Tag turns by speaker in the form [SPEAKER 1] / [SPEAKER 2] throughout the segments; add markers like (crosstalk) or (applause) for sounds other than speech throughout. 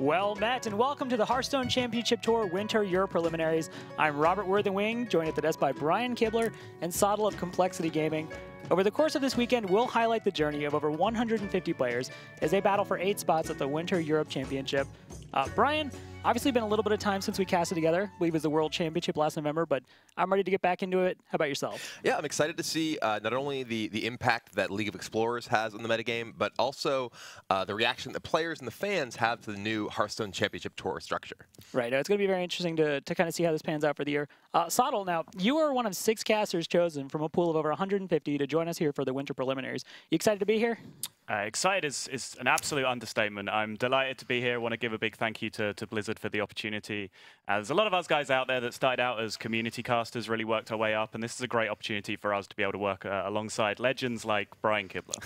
[SPEAKER 1] Well met, and welcome to the Hearthstone Championship Tour Winter Europe Preliminaries. I'm Robert Worthingwing, joined at the desk by Brian Kibler and Sottle of Complexity Gaming. Over the course of this weekend, we'll highlight the journey of over 150 players as they battle for eight spots at the Winter Europe Championship. Uh, Brian, obviously been a little bit of time since we casted together. I believe it was the World Championship last November, but I'm ready to get back into it. How about yourself?
[SPEAKER 2] Yeah, I'm excited to see uh, not only the, the impact that League of Explorers has on the metagame, but also uh, the reaction that players and the fans have to the new Hearthstone Championship Tour structure.
[SPEAKER 1] Right. It's going to be very interesting to, to kind of see how this pans out for the year. Uh, Sottle, now, you are one of six casters chosen from a pool of over 150 to join us here for the Winter Preliminaries. You excited to be here?
[SPEAKER 3] Uh, excited is, is an absolute understatement. I'm delighted to be here. I want to give a big thank you to, to Blizzard for the opportunity. Uh, there's a lot of us guys out there that started out as community casters, really worked our way up, and this is a great opportunity for us to be able to work uh, alongside legends like Brian Kibler.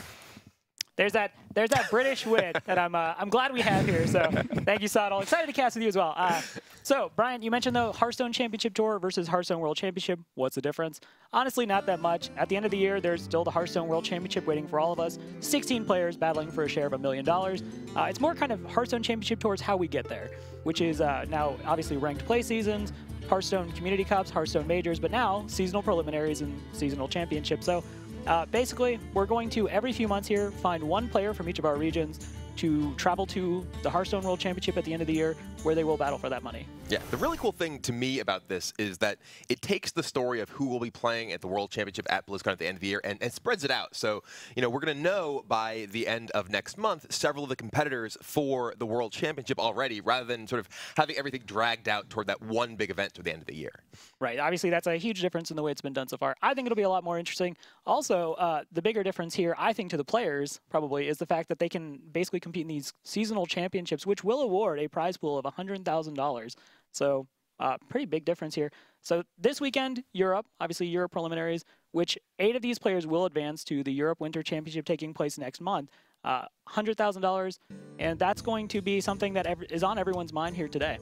[SPEAKER 1] There's that there's that British wit that I'm uh, I'm glad we have here. So thank you, Sottle. Excited to cast with you as well. Uh, so Brian, you mentioned the Hearthstone Championship Tour versus Hearthstone World Championship. What's the difference? Honestly, not that much. At the end of the year, there's still the Hearthstone World Championship waiting for all of us. 16 players battling for a share of a million dollars. Uh, it's more kind of Hearthstone Championship towards how we get there, which is uh, now obviously ranked play seasons, Hearthstone Community Cups, Hearthstone Majors, but now seasonal preliminaries and seasonal championships. So uh, basically, we're going to, every few months here, find one player from each of our regions to travel to the Hearthstone World Championship at the end of the year, where they will battle for that money.
[SPEAKER 2] Yeah, the really cool thing to me about this is that it takes the story of who will be playing at the World Championship at BlizzCon at the end of the year and, and spreads it out. So, you know, we're going to know by the end of next month several of the competitors for the World Championship already, rather than sort of having everything dragged out toward that one big event to the end of the year.
[SPEAKER 1] Right. Obviously, that's a huge difference in the way it's been done so far. I think it'll be a lot more interesting. Also, uh, the bigger difference here, I think, to the players probably is the fact that they can basically compete in these seasonal championships, which will award a prize pool of $100,000. So uh, pretty big difference here. So this weekend, Europe, obviously Europe preliminaries, which eight of these players will advance to the Europe Winter Championship taking place next month. Uh, $100,000, and that's going to be something that is on everyone's mind here today.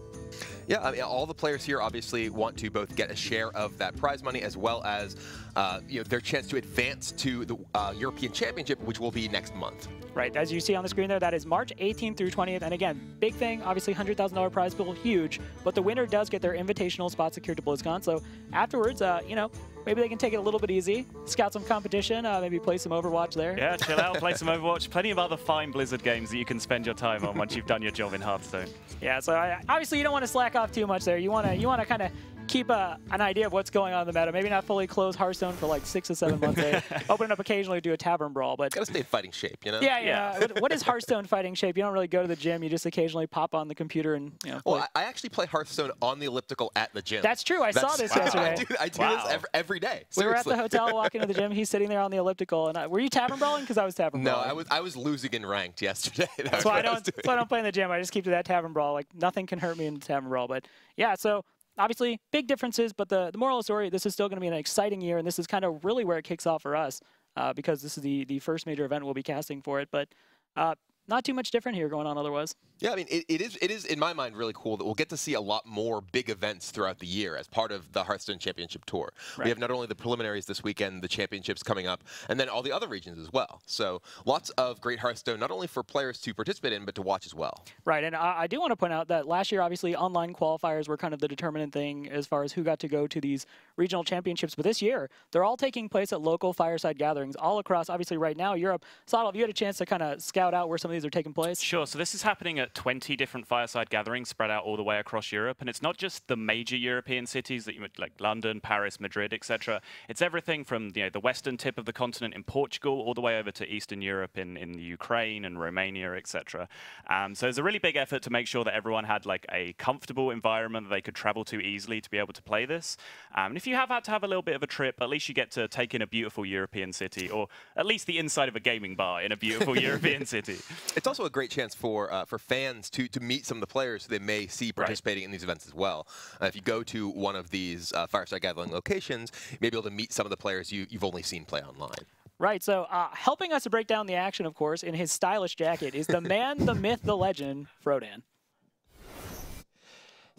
[SPEAKER 2] Yeah, I mean, all the players here obviously want to both get a share of that prize money as well as uh, you know their chance to advance to the uh, European Championship, which will be next month.
[SPEAKER 1] Right, as you see on the screen there, that is March 18th through 20th. And again, big thing, obviously $100,000 prize pool, huge. But the winner does get their invitational spot secured to BlizzCon. So afterwards, uh, you know, maybe they can take it a little bit easy, scout some competition, uh, maybe play some Overwatch there.
[SPEAKER 3] Yeah, chill out, play some (laughs) Overwatch. Plenty of other fine Blizzard games that you can spend your time on once you've done your job in Hearthstone.
[SPEAKER 1] Yeah, so I, obviously you don't want to slack off too much there. You want to you want to kind of keep a, an idea of what's going on in the meta. Maybe not fully close Hearthstone for like six or seven months. Eh? (laughs) open it up occasionally to do a tavern brawl, but
[SPEAKER 2] gotta stay fighting shape, you know.
[SPEAKER 1] Yeah, yeah. yeah. what is Hearthstone fighting shape? You don't really go to the gym. You just occasionally pop on the computer and you know.
[SPEAKER 2] Play. Well, I actually play Hearthstone on the elliptical at the gym.
[SPEAKER 1] That's true. I
[SPEAKER 2] That's,
[SPEAKER 1] saw this
[SPEAKER 2] wow.
[SPEAKER 1] yesterday. (laughs)
[SPEAKER 2] I do, I do wow. this every, every day.
[SPEAKER 1] Seriously. We were at the hotel (laughs) walking to the gym. He's sitting there on the elliptical, and I, were you tavern brawling? Because I was tavern
[SPEAKER 2] no,
[SPEAKER 1] brawling.
[SPEAKER 2] No, I was I was losing in ranked yesterday. That's
[SPEAKER 1] why I don't. That's why I don't play in the gym. I just keep to that tavern brawl. Like nothing can hurt me in the tavern brawl. But yeah, so obviously big differences, but the, the moral of the story, this is still going to be an exciting year, and this is kind of really where it kicks off for us uh, because this is the, the first major event we'll be casting for it. But uh, not too much different here going on otherwise.
[SPEAKER 2] Yeah, I mean, it, it is it is in my mind really cool that we'll get to see a lot more big events throughout the year as part of the Hearthstone Championship Tour. Right. We have not only the preliminaries this weekend, the championships coming up, and then all the other regions as well. So lots of great Hearthstone, not only for players to participate in, but to watch as well.
[SPEAKER 1] Right, and I, I do want to point out that last year, obviously, online qualifiers were kind of the determinant thing as far as who got to go to these regional championships. But this year, they're all taking place at local fireside gatherings all across, obviously, right now, Europe. Soddle, if you had a chance to kind of scout out where some of these are taking place?
[SPEAKER 3] Sure. So this is happening at 20 different fireside gatherings spread out all the way across Europe. And it's not just the major European cities that you would like London, Paris, Madrid, etc. It's everything from you know, the western tip of the continent in Portugal all the way over to Eastern Europe in, in Ukraine and Romania, etc. Um, so it's a really big effort to make sure that everyone had like a comfortable environment that they could travel to easily to be able to play this. Um, and if you have had to have a little bit of a trip, at least you get to take in a beautiful European city, or at least the inside of a gaming bar in a beautiful (laughs) European city.
[SPEAKER 2] It's also a great chance for uh, for fans to to meet some of the players who they may see participating right. in these events as well. Uh, if you go to one of these uh, fireside gathering locations, you may be able to meet some of the players you, you've only seen play online.
[SPEAKER 1] Right, so uh, helping us to break down the action, of course, in his stylish jacket is the man, the myth, the legend, Frodan.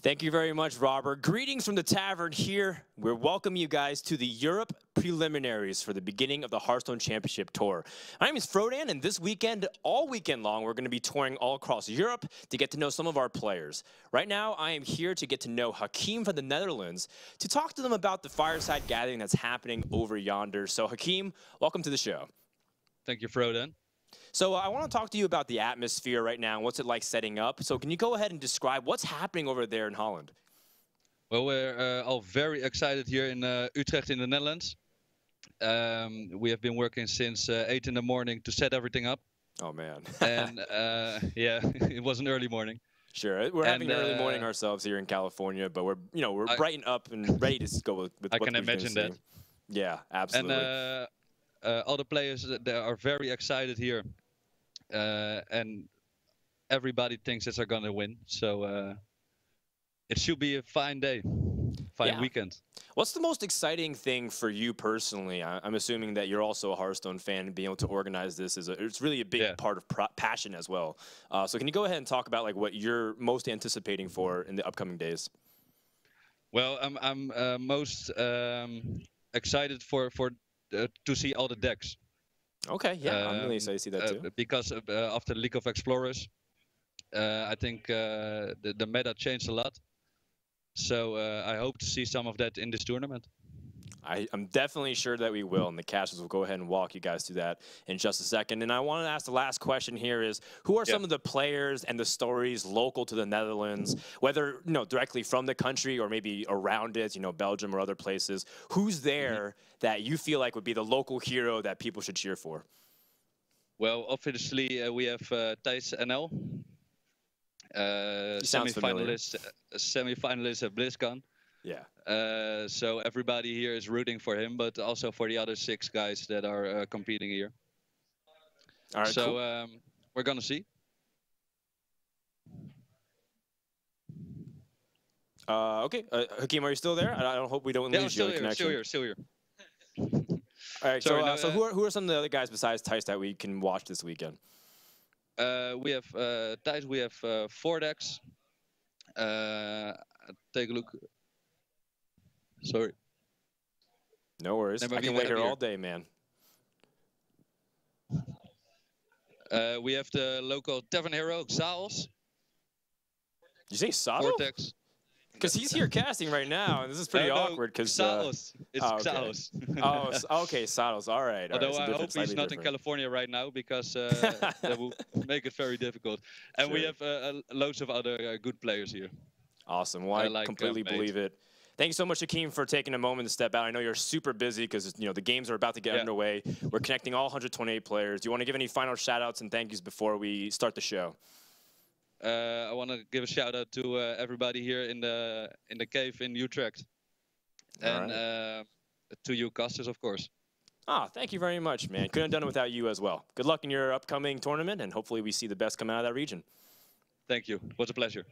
[SPEAKER 4] Thank you very much, Robert. Greetings from the tavern here. We welcome you guys to the Europe preliminaries for the beginning of the Hearthstone Championship Tour. My name is Frodan, and this weekend, all weekend long, we're going to be touring all across Europe to get to know some of our players. Right now, I am here to get to know Hakim from the Netherlands to talk to them about the fireside gathering that's happening over yonder. So, Hakim, welcome to the show.
[SPEAKER 5] Thank you, Frodan.
[SPEAKER 4] So uh, I want to talk to you about the atmosphere right now. And what's it like setting up? So can you go ahead and describe what's happening over there in Holland?
[SPEAKER 5] Well, we're uh, all very excited here in uh, Utrecht in the Netherlands. Um, we have been working since uh, 8 in the morning to set everything up.
[SPEAKER 4] Oh, man. (laughs)
[SPEAKER 5] and uh, yeah, (laughs) it was an early morning.
[SPEAKER 4] Sure, we're having and, an early morning ourselves here in California, but we're you know we're I, brightened up and ready to go with, with
[SPEAKER 5] I can imagine that.
[SPEAKER 4] Yeah, absolutely.
[SPEAKER 5] And uh, all the players they are very excited here, uh, and everybody thinks that they're gonna win. So uh, it should be a fine day, fine yeah. weekend.
[SPEAKER 4] What's the most exciting thing for you personally? I, am assuming that you're also a Hearthstone fan, and being able to organize this is a, it's really a big yeah. part of passion as well. Uh, so can you go ahead and talk about like what you're most anticipating for in the upcoming days?
[SPEAKER 5] Well, I'm I'm uh, most um, excited for for to see all the decks.
[SPEAKER 4] Okay, yeah, um, I'm really excited to see that uh, too.
[SPEAKER 5] because uh, after League of Explorers, I think the, the meta changed a lot. So I hope to see some of that in this tournament.
[SPEAKER 4] I, am definitely sure that we will, and the Casters will go ahead and walk you guys through that in just a second. And I want to ask the last question here is, who are some of the players and the stories local to the Netherlands, whether you know directly from the country or maybe around it, you know, Belgium or other places? Who's mm-hmm. there mm -hmm. that you feel like would be the local hero that people should cheer for?
[SPEAKER 5] Well, obviously uh, we have uh, Thijs NL, uh, semi-finalist, uh, semi-finalist at BlizzCon.
[SPEAKER 4] Yeah.
[SPEAKER 5] Uh, so everybody here is rooting for him, but also for the other six guys that are uh, competing here.
[SPEAKER 4] All right.
[SPEAKER 5] So
[SPEAKER 4] cool.
[SPEAKER 5] um, we're gonna see.
[SPEAKER 4] Uh, okay, uh, Hakeem, are you still there? I, don't hope we don't
[SPEAKER 5] yeah,
[SPEAKER 4] lose
[SPEAKER 5] still
[SPEAKER 4] your
[SPEAKER 5] here,
[SPEAKER 4] connection.
[SPEAKER 5] Still here, still here.
[SPEAKER 4] All right. (laughs) So, uh, so who are who are some of the other guys besides Thijs that we can watch this weekend?
[SPEAKER 5] Uh, we have uh, Thijs. We have uh, Fordex. Uh, take a look. Sorry.
[SPEAKER 4] No worries. I can wait here all day, man.
[SPEAKER 5] Uh, we have the local tavern hero, Xaos.
[SPEAKER 4] You say Sato?
[SPEAKER 5] Vortex.
[SPEAKER 4] Because he's here casting right now, and this is pretty
[SPEAKER 5] uh,
[SPEAKER 4] awkward. Because
[SPEAKER 5] Xaos, uh, it's
[SPEAKER 4] oh, okay.
[SPEAKER 5] Xaos. (laughs)
[SPEAKER 4] oh, okay, Satos. All right.
[SPEAKER 5] Although
[SPEAKER 4] right,
[SPEAKER 5] I hope he's not different. in California right now, because uh, (laughs) that will make it very difficult. And sure. we have uh, loads of other uh, good players here.
[SPEAKER 4] Awesome. Well, I, I like, completely believe it. Thank you so much, Hakeem, for taking a moment to step out. I know you're super busy because you know the games are about to get yeah. underway. We're connecting all 128 players. Do you want to give any final shout-outs and thank yous before we start the show?
[SPEAKER 5] Uh, I want to give a shout out to uh, everybody here in the in the cave in Utrecht, all and right. uh, to you, casters, of course.
[SPEAKER 4] Ah, thank you very much, man. Couldn't have done it without you as well. Good luck in your upcoming tournament, and hopefully we see the best come out of that region.
[SPEAKER 5] Thank you. It was a pleasure.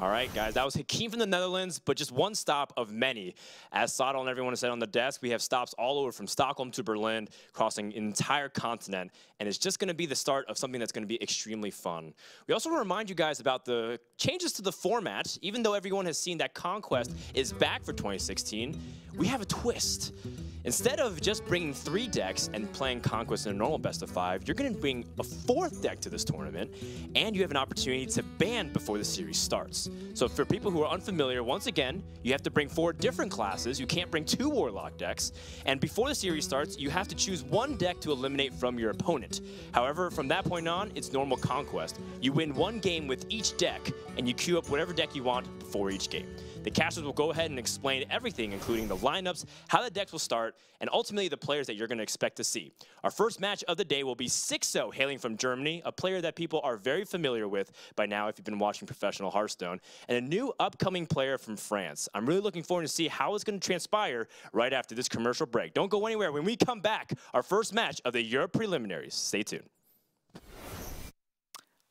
[SPEAKER 4] All right, guys, that was Hakeem from the Netherlands, but just one stop of many. As Sottle and everyone has said on the desk, we have stops all over from Stockholm to Berlin, crossing an entire continent, and it's just going to be the start of something that's going to be extremely fun. We also want to remind you guys about the changes to the format. Even though everyone has seen that Conquest is back for 2016, we have a twist. Instead of just bringing three decks and playing Conquest in a normal best of five, you're going to bring a fourth deck to this tournament, and you have an opportunity to ban before the series starts. So for people who are unfamiliar, once again, you have to bring four different classes. You can't bring two Warlock decks, and before the series starts, you have to choose one deck to eliminate from your opponent. However, from that point on, it's normal Conquest. You win one game with each deck, and you queue up whatever deck you want before each game. The casters will go ahead and explain everything, including the lineups, how the decks will start, and ultimately the players that you're going to expect to see. Our first match of the day will be Xixo, hailing from Germany, a player that people are very familiar with by now if you've been watching professional Hearthstone, and a new upcoming player from France. I'm really looking forward to see how it's going to transpire right after this commercial break. Don't go anywhere. When we come back, our first match of the Europe preliminaries. Stay tuned.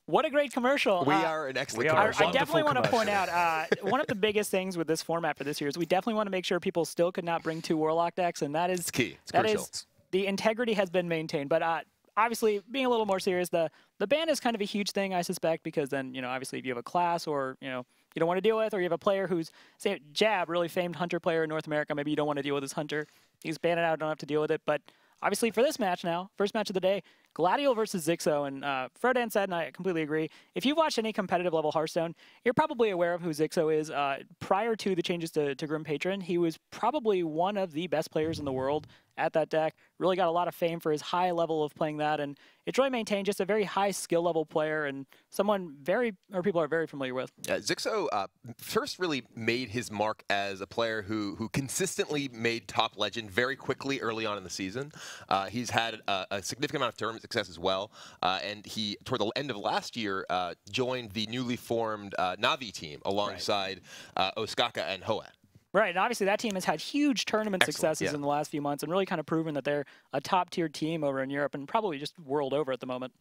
[SPEAKER 1] What a great commercial.
[SPEAKER 2] We uh, are an excellent commercial.
[SPEAKER 1] I, I definitely want to point out, uh, (laughs) one of the biggest things with this format for this year is we definitely want to make sure people still could not bring two Warlock decks, and that is
[SPEAKER 2] it's key. It's
[SPEAKER 1] that
[SPEAKER 2] crucial.
[SPEAKER 1] Is, the integrity has been maintained. But uh, obviously, being a little more serious, the the ban is kind of a huge thing, I suspect, because then, you know, obviously if you have a class or, you know, you you don't want to deal with, or you have a player who's say Jab, really famed hunter player in North America, maybe you don't want to deal with this hunter. He's banned out, don't have to deal with it. But obviously for this match now, first match of the day, gladial versus Xixo, and uh, Frodan said, and I completely agree. If you've watched any competitive level Hearthstone, you're probably aware of who Xixo is. Uh, prior to the changes to, to Grim Patron, he was probably one of the best players in the world at that deck. Really got a lot of fame for his high level of playing that, and it's really maintained just a very high skill level player and someone very or people are very familiar with.
[SPEAKER 2] Uh, Xixo uh, first really made his mark as a player who who consistently made top legend very quickly early on in the season. Uh, he's had a, a, significant amount of tournament success as well, uh, and he toward the end of last year uh, joined the newly formed uh, Navi team alongside right. Ostkaka and Hoat.
[SPEAKER 1] Right, and obviously that team has had huge tournament
[SPEAKER 2] Excellent,
[SPEAKER 1] successes
[SPEAKER 2] yeah.
[SPEAKER 1] in the last few months and really kind of proven that they're a top tier team over in Europe and probably just world over at the moment.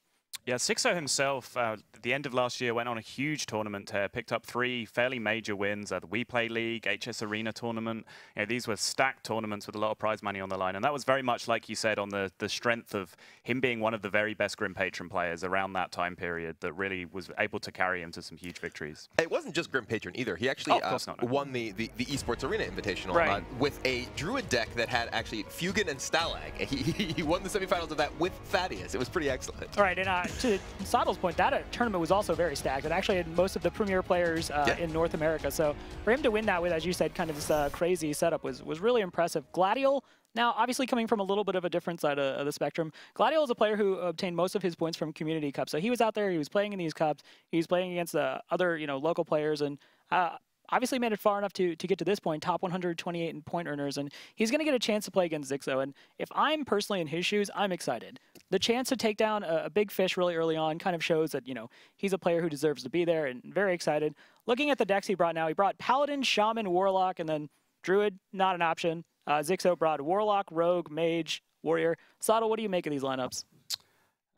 [SPEAKER 3] Yeah, Xixo himself, uh, at the end of last year, went on a huge tournament tear, picked up three fairly major wins at the We Play League, HS Arena tournament. You know, these were stacked tournaments with a lot of prize money on the line, and that was very much, like you said, on the, the strength of him being one of the very best Grim Patron players around that time period that really was able to carry him to some huge victories.
[SPEAKER 2] It wasn't just Grim Patron either. He actually
[SPEAKER 3] oh, uh, not, no.
[SPEAKER 2] won the, the, the, Esports Arena Invitational
[SPEAKER 1] right.
[SPEAKER 2] uh, with a Druid deck that had actually Feugen and Stalagg. (laughs) He, he won the semifinals of that with Thaddius. It was pretty excellent.
[SPEAKER 1] All right, and uh, to Sottle's point, that uh, tournament was also very stacked. It actually had most of the premier players uh, yeah. in North America. So for him to win that with, as you said, kind of this uh, crazy setup was, was really impressive. gladial, now, obviously coming from a little bit of a different side of, of, the spectrum, gladial is a player who obtained most of his points from Community Cups. So he was out there, he was playing in these cups, he was playing against uh, other, you know, local players, and uh, obviously made it far enough to, to get to this point, top 128 in point earners, and he's going to get a chance to play against Xixo. And if I'm personally in his shoes, I'm excited. The chance to take down a, a, big fish really early on kind of shows that, you know, he's a player who deserves to be there and very excited. Looking at the decks he brought now, he brought Paladin, Shaman, Warlock, and then Druid, not an option. Uh, Xixo brought Warlock, Rogue, Mage, Warrior. Sottle, what do you make of these lineups?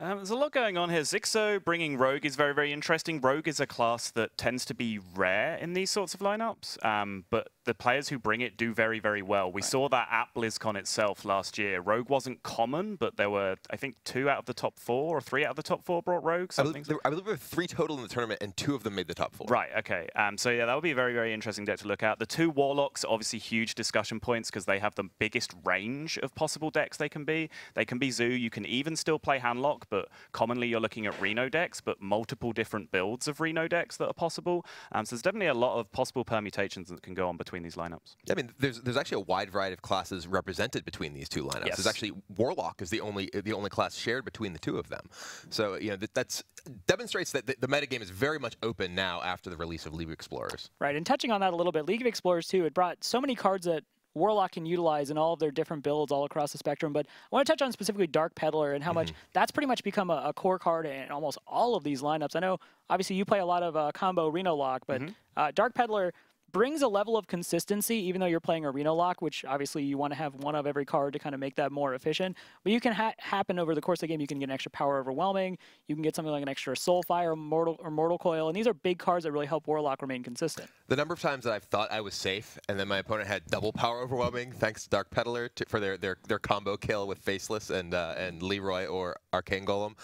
[SPEAKER 3] Um, there's a lot going on here. Xixo bringing Rogue is very, very interesting. Rogue is a class that tends to be rare in these sorts of lineups, um, but the players who bring it do very, very well. We right. saw that at BlizzCon itself last year. Rogue wasn't common, but there were, I think, two out of the top four or three out of the top four brought Rogue.
[SPEAKER 2] I believe, there, I believe, there, were three total in the tournament, and two of them made the top four.
[SPEAKER 3] Right, okay. Um, so, yeah, that would be a very, very interesting deck to look at. The two Warlocks, obviously huge discussion points because they have the biggest range of possible decks they can be. They can be Zoo. You can even still play Handlock, but commonly you're looking at Reno decks, but multiple different builds of Reno decks that are possible. Um, so there's definitely a lot of possible permutations that can go on between these lineups.
[SPEAKER 2] I mean, there's there's actually a wide variety of classes represented between these two lineups.
[SPEAKER 3] Yes.
[SPEAKER 2] There's actually Warlock is the only the only class shared between the two of them. So you know that that's demonstrates that the, the metagame is very much open now after the release of League of Explorers.
[SPEAKER 1] Right, and touching on that a little bit, League of Explorers too, it brought so many cards that Warlock can utilize in all of their different builds all across the spectrum. But I want to touch on specifically Dark Peddler and how mm -hmm. much mm-hmm. that's pretty much become a, a, core card in almost all of these lineups. I know, obviously, you play a lot of uh, combo Reno Lock, but mm -hmm. uh, Dark Peddler brings a level of consistency, even though you're playing Arena Lock, which obviously you want to have one of every card to kind of make that more efficient. But you can ha happen over the course of the game. You can get an extra Power Overwhelming. You can get something like an extra Soulfire or Mortal, or Mortal Coil. And these are big cards that really help Warlock remain consistent.
[SPEAKER 2] The number of times that I've thought I was safe, and then my opponent had double Power Overwhelming, thanks to Dark Peddler to, for their, their, their combo kill with Faceless and, uh, and Leeroy or Arcane Golem.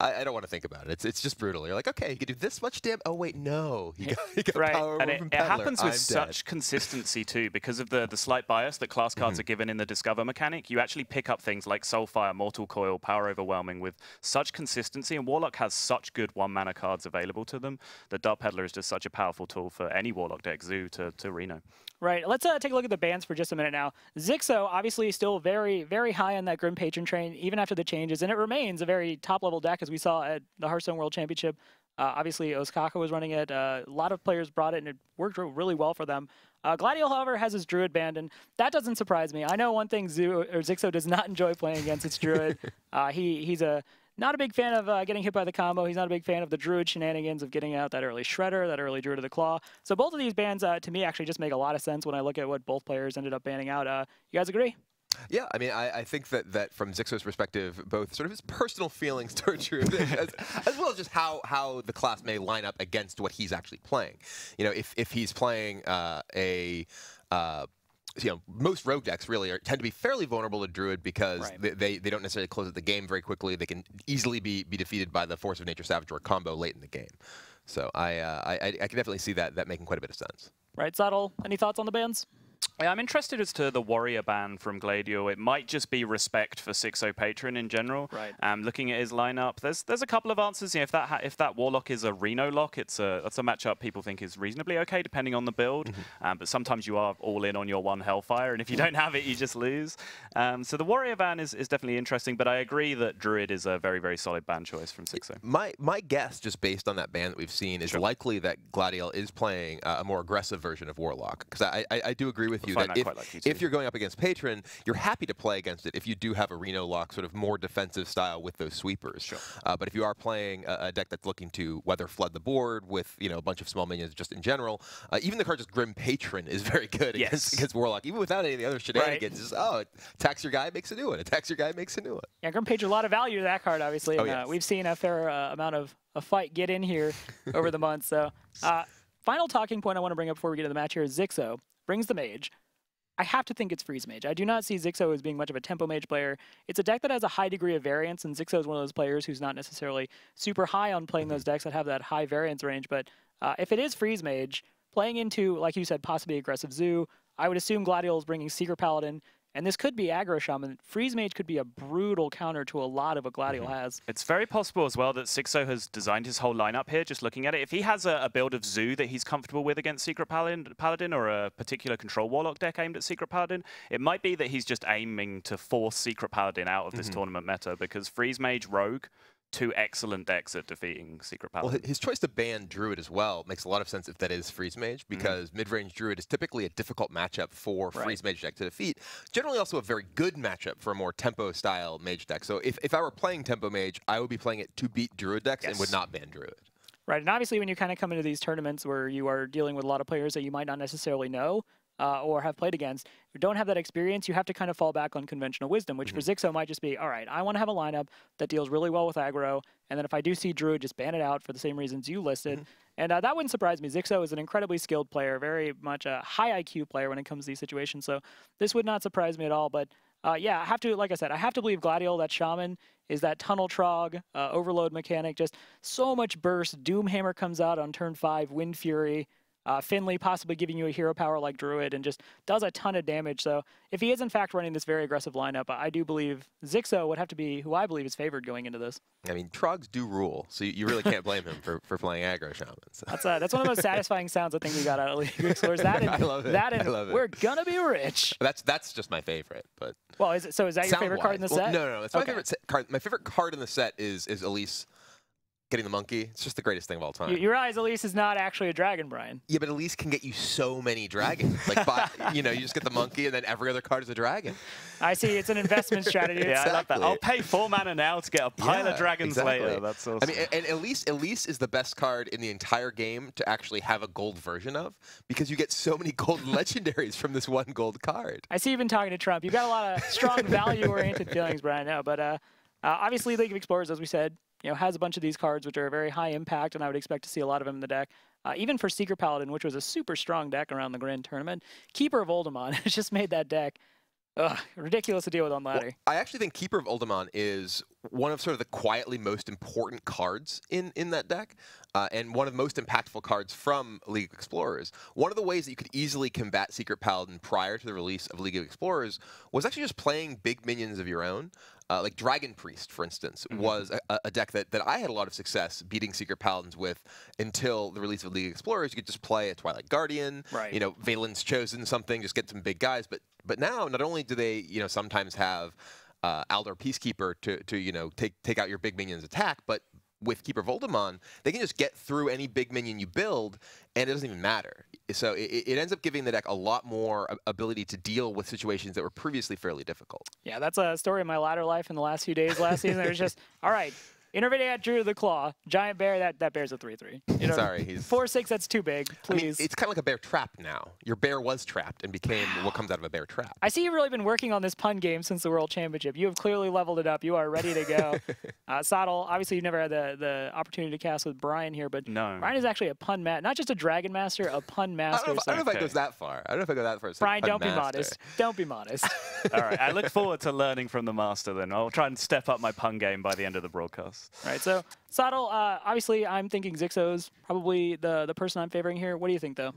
[SPEAKER 2] I, I, don't want to think about it. It's, it's just brutal. You're like, okay, you can do this much damage. Oh, wait, no. You got, you got
[SPEAKER 3] right.
[SPEAKER 2] Power it,
[SPEAKER 3] it, happens with such consistency too, because of the, the slight bias that class cards mm -hmm. are given in the Discover mechanic. You actually pick up things like Soulfire, Mortal Coil, Power Overwhelming with such consistency, and Warlock has such good one mana cards available to them that Dark Peddler is just such a powerful tool for any Warlock deck, Zoo to, to Reno.
[SPEAKER 1] Right. Let's uh, take a look at the bans for just a minute now. Xixo, obviously, still very, very high on that Grim Patron train, even after the changes, and it remains a very top-level deck, as we saw at the Hearthstone World Championship. Uh, obviously, Ostkaka was running it. Uh, a lot of players brought it, and it worked really well for them. Uh, gladial, however, has his Druid band, and that doesn't surprise me. I know one thing Zoo, or Xixo does not (laughs) enjoy playing against its Druid. (laughs) Uh, he He's a not a big fan of uh, getting hit by the combo. He's not a big fan of the Druid shenanigans of getting out that early Shredder, that early Druid of the Claw. So both of these bans, uh, to me, actually just make a lot of sense when I look at what both players ended up banning out. Uh, you guys agree?
[SPEAKER 2] Yeah, I mean, I, I, think that, that from Xixo's perspective, both sort of his personal feelings (laughs) towards Druid, as, as, well as just how, how the class may line up against what he's actually playing. You know, if, if he's playing uh, a uh, you know, most rogue decks really are, tend to be fairly vulnerable to Druid because right. they, they, they, don't necessarily close out the game very quickly. They can easily be, be defeated by the Force of Nature Savage Roar combo late in the game. So I, uh, I I I can definitely see that that making quite a bit of sense.
[SPEAKER 1] Right, Sottle, any thoughts on the bans?
[SPEAKER 3] Yeah, I'm interested as to the warrior ban from gladial. It might just be respect for Xixo Patron in general.
[SPEAKER 1] Right.
[SPEAKER 3] Um, looking at his lineup, there's there's a couple of answers. You know, if that ha- if that warlock is a Reno lock, it's a that's a matchup people think is reasonably okay depending on the build.
[SPEAKER 1] Mm-hmm.
[SPEAKER 3] Um, but sometimes you are all in on your one Hellfire, and if you don't have it, you just lose. Um, so the warrior ban is, is definitely interesting, but I agree that Druid is a very very solid ban choice from Xixo.
[SPEAKER 2] My my guess, just based on that ban that we've seen, is likely that gladial is playing uh, a more aggressive version of Warlock. Because I, I I do agree with
[SPEAKER 3] I
[SPEAKER 2] you that
[SPEAKER 3] that
[SPEAKER 2] if,
[SPEAKER 3] quite likely
[SPEAKER 2] if you're going up against Patron, you're happy to play against it if you do have a Reno lock, sort of more defensive style with those sweepers.
[SPEAKER 3] Sure.
[SPEAKER 2] Uh, but if you are playing a, a deck that's looking to whether flood the board with you know a bunch of small minions just in general, uh, even the card just Grim Patron is (laughs) very good
[SPEAKER 3] Yes.
[SPEAKER 2] against, against Warlock, even without any of the other shenanigans. Just, oh, it attacks your guy, makes a new one. Attacks your guy, makes a new one.
[SPEAKER 1] Yeah, Grim Page, a lot of value to that card, obviously.
[SPEAKER 2] Oh,
[SPEAKER 1] and, uh, we've seen a fair uh, amount of a fight get in here over the months. So, (laughs) uh, final talking point I want to bring up before we get to the match here is Xixo brings the mage. I have to think it's Freeze Mage. I do not see Xixo as being much of a tempo mage player. It's a deck that has a high degree of variance, and Xixo is one of those players who's not necessarily super high on playing those decks that have that high variance range. But uh, if it is Freeze Mage, playing into, like you said, possibly aggressive Zoo, I would assume gladial is bringing Secret Paladin, and this could be aggro shaman. Freeze Mage could be a brutal counter to a lot of what gladial mm-hmm. has.
[SPEAKER 3] It's very possible as well that Xixo has designed his whole lineup here, just looking at it. If he has a, a build of Zoo that he's comfortable with against Secret Paladin, Paladin or a particular control Warlock deck aimed at Secret Paladin, it might be that he's just aiming to force Secret Paladin out of this mm-hmm. tournament meta because Freeze Mage Rogue, two excellent decks at defeating Secret
[SPEAKER 2] Well,
[SPEAKER 3] Paladin.
[SPEAKER 2] hi- his choice to ban Druid as well makes a lot of sense if that is Freeze Mage, mm-hmm. because mid-range Druid is typically a difficult matchup for
[SPEAKER 1] Right.
[SPEAKER 2] Freeze Mage deck to defeat. Generally, also a very good matchup for a more tempo-style Mage deck. So if, if I were playing Tempo Mage, I would be playing it to beat Druid decks and would not ban Druid.
[SPEAKER 1] Right, and obviously when you kind of come into these tournaments where you are dealing with a lot of players that you might not necessarily know uh, or have played against, who don't have that experience, you have to kind of fall back on conventional wisdom, which for Xixo might just be, all right, I want to have a lineup that deals really well with aggro, and then if I do see Druid, just ban it out for the same reasons you listed. And uh, that wouldn't surprise me. Xixo is an incredibly skilled player, very much a high IQ player when it comes to these situations, so this would not surprise me at all, but uh, yeah, I have to, like I said, I have to believe gladial, that shaman, is that Tunnel Trogg, uh, overload mechanic, just so much burst. Doomhammer comes out on turn five, Wind Fury. Uh, Finley possibly giving you a hero power like Druid and just does a ton of damage. So if he is in fact running this very aggressive lineup, I do believe Xixo would have to be who I believe is favored going into this.
[SPEAKER 2] I mean, Trogs do rule, so you, really can't blame him for, for playing aggro Shaman. So.
[SPEAKER 1] That's uh, that's one of the most (laughs) satisfying sounds I think we got out of League of Explorers. (laughs) That and
[SPEAKER 2] I love it.
[SPEAKER 1] that
[SPEAKER 2] I love it.
[SPEAKER 1] we're gonna be rich. (laughs)
[SPEAKER 2] That's that's just my favorite, but
[SPEAKER 1] Well, is it so? Is that your favorite card in the set?
[SPEAKER 2] well, no, no, no. It's my favorite card. My favorite card in the set is is Elise getting the monkey. It's just the greatest thing of all time.
[SPEAKER 1] You, you realize Elise is not actually a dragon, Brian.
[SPEAKER 2] Yeah, but Elise can get you so many dragons. Like, by, you know, you just get the monkey, and then every other card is a dragon.
[SPEAKER 1] I see. It's an investment strategy. (laughs)
[SPEAKER 3] yeah, I love that. I'll pay four mana now to get a pile
[SPEAKER 2] Yeah,
[SPEAKER 3] of dragons
[SPEAKER 2] exactly.
[SPEAKER 3] later. That's awesome.
[SPEAKER 2] I mean, and Elise, Elise is the best card in the entire game to actually have a gold version of because you get so many gold (laughs) legendaries from this one gold card.
[SPEAKER 1] I see you've been talking to Trump. You've got a lot of strong (laughs) value-oriented feelings, Brian. Now, but uh, uh, obviously, League of Explorers, as we said, you know, has a bunch of these cards which are very high impact, and I would expect to see a lot of them in the deck. Uh, even for Secret Paladin, which was a super strong deck around the Grand Tournament, Keeper of Uldaman has (laughs) just made that deck ugh, ridiculous to deal with on ladder.
[SPEAKER 2] I actually think Keeper of Uldaman is one of sort of the quietly most important cards in, in that deck, uh, and one of the most impactful cards from League of Explorers. One of the ways that you could easily combat Secret Paladin prior to the release of League of Explorers was actually just playing big minions of your own. Uh, like Dragon Priest, for instance, was a, a deck that, that I had a lot of success beating Secret Paladins with until the release of League of Explorers. You could just play a Twilight Guardian,
[SPEAKER 1] Right.
[SPEAKER 2] you know, Velen's Chosen something, just get some big guys. But but now, not only do they, you know, sometimes have uh, Peacekeeper to, to you know take take out your big minion's attack, but with Keeper of Uldaman, they can just get through any big minion you build, and it doesn't even matter. So it, it ends up giving the deck a lot more ability to deal with situations that were previously fairly difficult.
[SPEAKER 1] Yeah, that's a story of my ladder life in the last few days last season. It was just, all right, Innervating at Druid of the Claw, Giant Bear, that, that bear's a 3 3. You know,
[SPEAKER 2] Sorry, he's.
[SPEAKER 1] 4 6, that's too big.
[SPEAKER 2] I mean,
[SPEAKER 1] Please.
[SPEAKER 2] it's kind of like a bear trap now. Your bear was trapped and became what comes out of a bear trap.
[SPEAKER 1] I see you've really been working on this pun game since the World Championship. You have clearly leveled it up. You are ready to go. (laughs) uh, Sottle, obviously, you've never had the, the opportunity to cast with Brian here, but
[SPEAKER 3] No.
[SPEAKER 1] Brian is actually a pun master, not just a dragon master, a pun (laughs)
[SPEAKER 2] I don't
[SPEAKER 1] master.
[SPEAKER 2] know, if, I don't know if
[SPEAKER 3] Okay.
[SPEAKER 2] I goes that far. I don't know if I go that far.
[SPEAKER 1] Brian, don't be modest. Don't be modest. (laughs)
[SPEAKER 3] All right, I look forward to learning from the master then. I'll try and step up my pun game by the end of the broadcast. Yes.
[SPEAKER 1] Right. So, Sottle, uh, obviously, I'm thinking Xixo's probably the the person I'm favoring here. What do you think, though?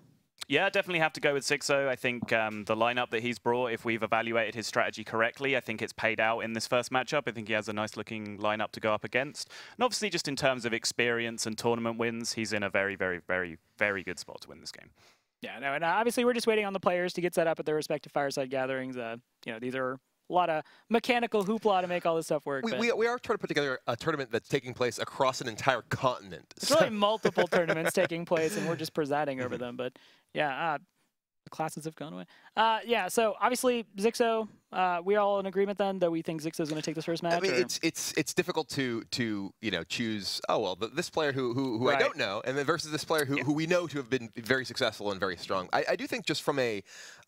[SPEAKER 3] Yeah, definitely have to go with Xixo. I think um, the lineup that he's brought, if we've evaluated his strategy correctly, I think it's paid out in this first matchup. I think he has a nice looking lineup to go up against. And obviously, just in terms of experience and tournament wins, he's in a very, very, very, very good spot to win this game.
[SPEAKER 1] Yeah, no, and uh, obviously we're just waiting on the players to get set up at their respective fireside gatherings. Uh, you know, these are a lot of mechanical hoopla to make all this stuff work.
[SPEAKER 2] We, we, we are trying to put together a tournament that's taking place across an entire continent.
[SPEAKER 1] it's really (laughs) multiple tournaments (laughs) taking place, and we're just presiding over them. But yeah, uh, the classes have gone away. Uh, yeah, so obviously Xixo, uh, we all in agreement then that we think Xixo's going to take this first match.
[SPEAKER 2] I mean,
[SPEAKER 1] or-
[SPEAKER 2] it's it's it's difficult to to you know choose. Oh well, this player who who, who I don't know, and then versus this player who, who we know to have been very successful and very strong. I, I do think just from a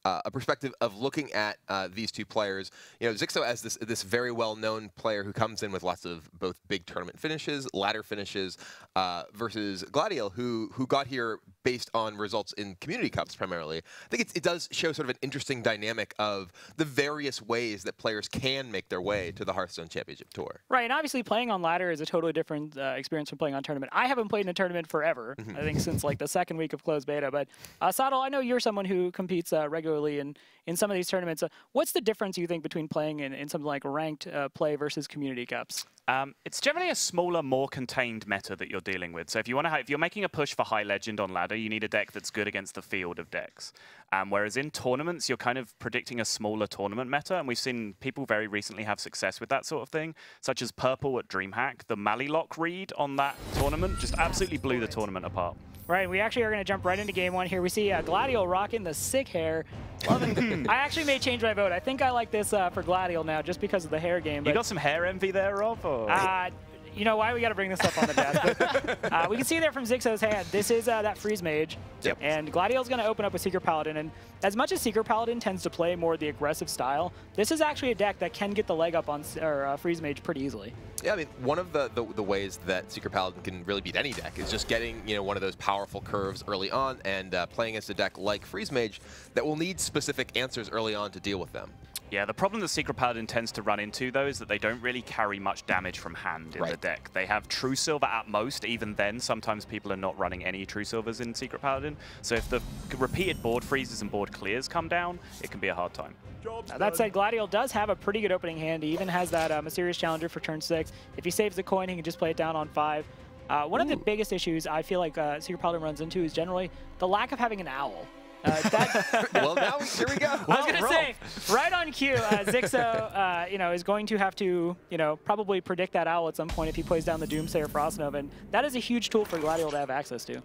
[SPEAKER 2] uh, a perspective of looking at uh, these two players, you know, Xixo as this this very well known player who comes in with lots of both big tournament finishes, ladder finishes, uh, versus gladial who who got here based on results in community cups primarily. I think it's, it does show sort of an interesting dynamic of the various ways that players can make their way to the Hearthstone Championship Tour.
[SPEAKER 1] Right, and obviously playing on ladder is a totally different uh, experience from playing on tournament. I haven't played in a tournament forever.
[SPEAKER 2] Mm-hmm.
[SPEAKER 1] I think since like the second week of closed beta. But uh, Sottle, I know you're someone who competes uh, regularly in in some of these tournaments. Uh, what's the difference you think between playing in, in something like ranked uh, play versus community cups?
[SPEAKER 3] Um, it's generally a smaller, more contained meta that you're dealing with. So if you want to, if you're making a push for high legend on ladder, you need a deck that's good against the field of decks. Um, whereas in tournaments, you're kind of predicting a smaller tournament meta, and we've seen people very recently have success with that sort of thing, such as Purple at DreamHack. The Malylock read on that tournament just absolutely blew the tournament apart.
[SPEAKER 1] Right, we actually are going to jump right into game one here. We see uh, gladial rocking the sick hair. Loving. (laughs) I actually may change my vote. I think I like this uh, for gladial now, just because of the hair game.
[SPEAKER 3] You got some hair envy there, Rob? Or?
[SPEAKER 1] Uh, you know why we got to bring this up on the desk. (laughs) Uh, we can see there from Xixo's hand. This is uh, that freeze mage.
[SPEAKER 2] Yep.
[SPEAKER 1] And gladial's going to open up with Secret Paladin. And as much as Secret Paladin tends to play more the aggressive style, this is actually a deck that can get the leg up on or, uh, freeze mage pretty easily.
[SPEAKER 2] Yeah, I mean, one of the, the, the ways that Secret Paladin can really beat any deck is just getting, you know, one of those powerful curves early on and uh, playing against a deck like Freeze Mage that will need specific answers early on to deal with them.
[SPEAKER 3] Yeah, the problem that Secret Paladin tends to run into, though, is that they don't really carry much damage from hand in the deck. They have True Silver at most. Even then, sometimes people are not running any True Silvers in Secret Paladin. So if the repeated board freezes and board clears come down, it can be a hard time.
[SPEAKER 1] Now, that said, gladial does have a pretty good opening hand. He even has that uh, Mysterious Challenger for turn six. If he saves the coin, he can just play it down on five. Uh, one of the biggest issues I feel like uh, Secret Paladin runs into is generally the lack of having an owl. Uh, that, (laughs)
[SPEAKER 2] well, now here we go.
[SPEAKER 1] I was gonna
[SPEAKER 2] roll.
[SPEAKER 1] say, right on cue, uh, Xixo, uh, you know, is going to have to, you know, probably predict that owl at some point if he plays down the Doomsayer Frostnova, and that is a huge tool for gladial to have access to.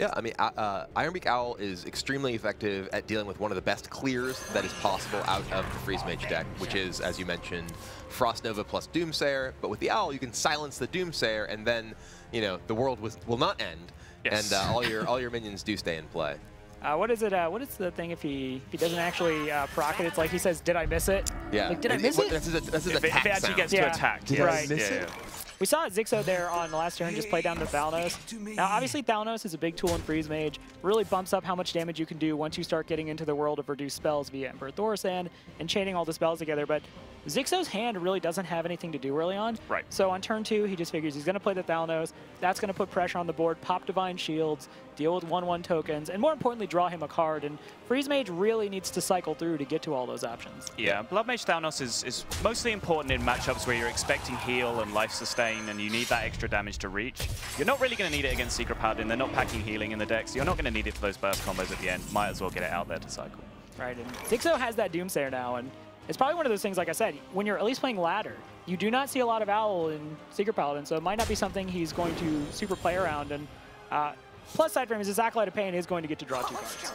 [SPEAKER 2] Yeah, I mean, uh, uh, Ironbeak Owl is extremely effective at dealing with one of the best clears that is possible out of the Freeze Mage deck, which is, as you mentioned, Frost Nova plus Doomsayer. But with the Owl, you can silence the Doomsayer, and then, you know, the world was, will not end,
[SPEAKER 3] Yes.
[SPEAKER 2] and uh, all your all your minions do stay in play.
[SPEAKER 1] Uh, what is it? Uh, what is the thing if he if he doesn't actually uh, proc it? It's like he says, "Did I miss it?"
[SPEAKER 2] Yeah.
[SPEAKER 1] Like, did I miss
[SPEAKER 2] what-
[SPEAKER 1] it?
[SPEAKER 2] This is a, this is
[SPEAKER 3] If it,
[SPEAKER 2] attack
[SPEAKER 3] if it actually
[SPEAKER 2] sound.
[SPEAKER 3] gets
[SPEAKER 1] Yeah.
[SPEAKER 3] to attack,
[SPEAKER 2] Did
[SPEAKER 3] yes.
[SPEAKER 2] I miss
[SPEAKER 3] yeah,
[SPEAKER 2] it?
[SPEAKER 3] yeah.
[SPEAKER 1] We saw Xixo there on the last turn just play down the Thalnos. Now, obviously, Thalnos is a big tool in Freeze Mage. Really bumps up how much damage you can do once you start getting into the world of reduced spells via Emperor Thaurissan and chaining all the spells together. But Xixo's hand really doesn't have anything to do early on.
[SPEAKER 3] Right.
[SPEAKER 1] So on turn two, he just figures he's going to play the Thalnos. That's going to put pressure on the board, pop Divine Shields, deal with 1-1 tokens, and more importantly, draw him a card. And Freeze Mage really needs to cycle through to get to all those options.
[SPEAKER 3] Yeah, Blood Mage Thalnos is, is mostly important in matchups where you're expecting heal and life sustain and you need that extra damage to reach. You're not really going to need it against Secret Paladin. They're not packing healing in the decks. so you're not going to need it for those burst combos at the end. Might as well get it out there to cycle.
[SPEAKER 1] Right, and Xixo has that Doomsayer now, and it's probably one of those things, like I said, when you're at least playing ladder, you do not see a lot of Owl in Secret Paladin, so it might not be something he's going to super play around. And uh, plus side him is his Acolyte of Pain is going to get to draw two cards.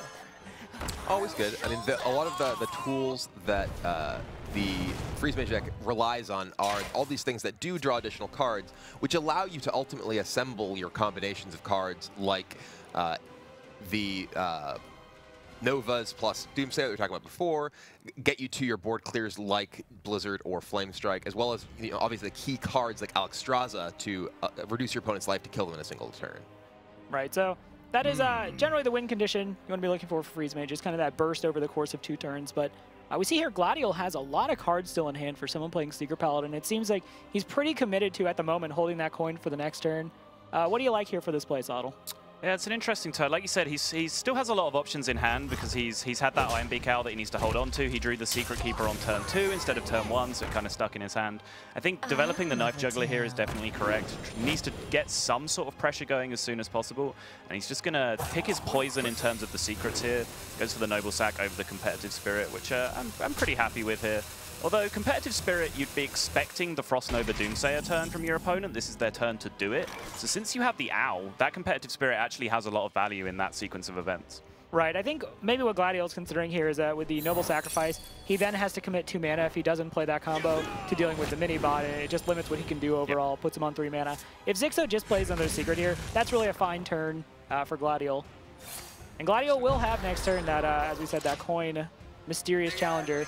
[SPEAKER 2] Always good. I mean, the, a lot of the, the tools that uh, the Freeze Mage deck relies on are all these things that do draw additional cards, which allow you to ultimately assemble your combinations of cards like uh, the uh, Novas plus Doomsayer that we were talking about before, get you to your board clears like Blizzard or Flame Strike, as well as you know, obviously the key cards like Alexstrasza to uh, reduce your opponent's life to kill them in a single turn.
[SPEAKER 1] Right, so that is uh, generally the win condition you want to be looking for for Freeze Mage, is kind of that burst over the course of two turns. But Uh, we see here gladial has a lot of cards still in hand for someone playing Secret Paladin. It seems like he's pretty committed to, at the moment, holding that coin for the next turn. Uh, what do you like here for this play, Sottle?
[SPEAKER 3] Yeah, it's an interesting turn. Like you said, he's, he still has a lot of options in hand because he's he's had that Beak Owl that he needs to hold on to. He drew the Secret Keeper on turn two instead of turn one, so it kind of stuck in his hand. I think developing the Knife Juggler here is definitely correct. He needs to get some sort of pressure going as soon as possible, and he's just going to pick his poison in terms of the secrets here. Goes for the Noble Sack over the Competitive Spirit, which uh, I'm, I'm pretty happy with here. Although Competitive Spirit, you'd be expecting the Frost Nova Doomsayer turn from your opponent. This is their turn to do it. So since you have the Owl, that Competitive Spirit actually has a lot of value in that sequence of events.
[SPEAKER 1] Right, I think maybe what gladial's considering here is that with the Noble Sacrifice, he then has to commit two mana if he doesn't play that combo to dealing with the mini-bot, and it just limits what he can do overall, yep. puts him on three mana. If Xixo just plays another Secret here, that's really a fine turn uh, for gladial. And gladial will have next turn that, uh, as we said, that coin Mysterious Challenger.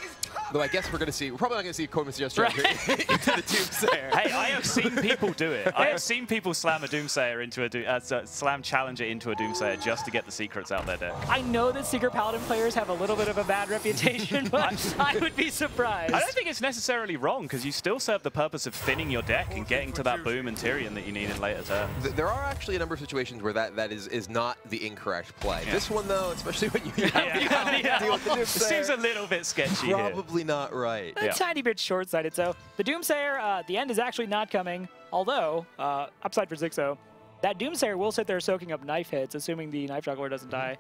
[SPEAKER 2] Though I guess we're going to see, we're probably not going to see Coin Mysterious Challenger right. (laughs) into the Doomsayer.
[SPEAKER 3] Hey, I have seen people do it. I have (laughs) seen people slam a Doomsayer into a, do uh, slam Challenger into a Doomsayer just to get the secrets out their deck.
[SPEAKER 1] I know that Secret Paladin players have a little bit of a bad reputation, (laughs) but I would be surprised.
[SPEAKER 3] I don't think it's necessarily wrong because you still serve the purpose of thinning your deck and getting to that boom and Tirion that you need in later turns.
[SPEAKER 2] There are actually a number of situations where that, that is, is not the incorrect play. Yeah. This one, though, especially when you have yeah.
[SPEAKER 3] yeah. deal with the Doomsayer Seems a little bit sketchy
[SPEAKER 2] Probably not right.
[SPEAKER 1] A yeah. tiny bit short-sighted. So the Doomsayer, uh, the end is actually not coming. Although, uh, upside for Xixo, that Doomsayer will sit there soaking up knife hits, assuming the Knife Juggler doesn't die.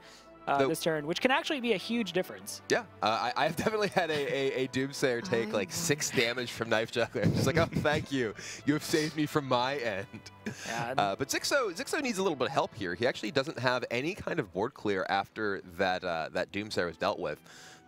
[SPEAKER 1] Uh, the, this turn, which can actually be a huge difference.
[SPEAKER 2] Yeah, uh, I, have (laughs) definitely had a, a, a, Doomsayer take like six damage from Knife Juggler. I'm just like, oh, thank you. You have saved me from my end. Yeah, uh, but Xixo, Xixo needs a little bit of help here. He actually doesn't have any kind of board clear after that, uh, that Doomsayer was dealt with.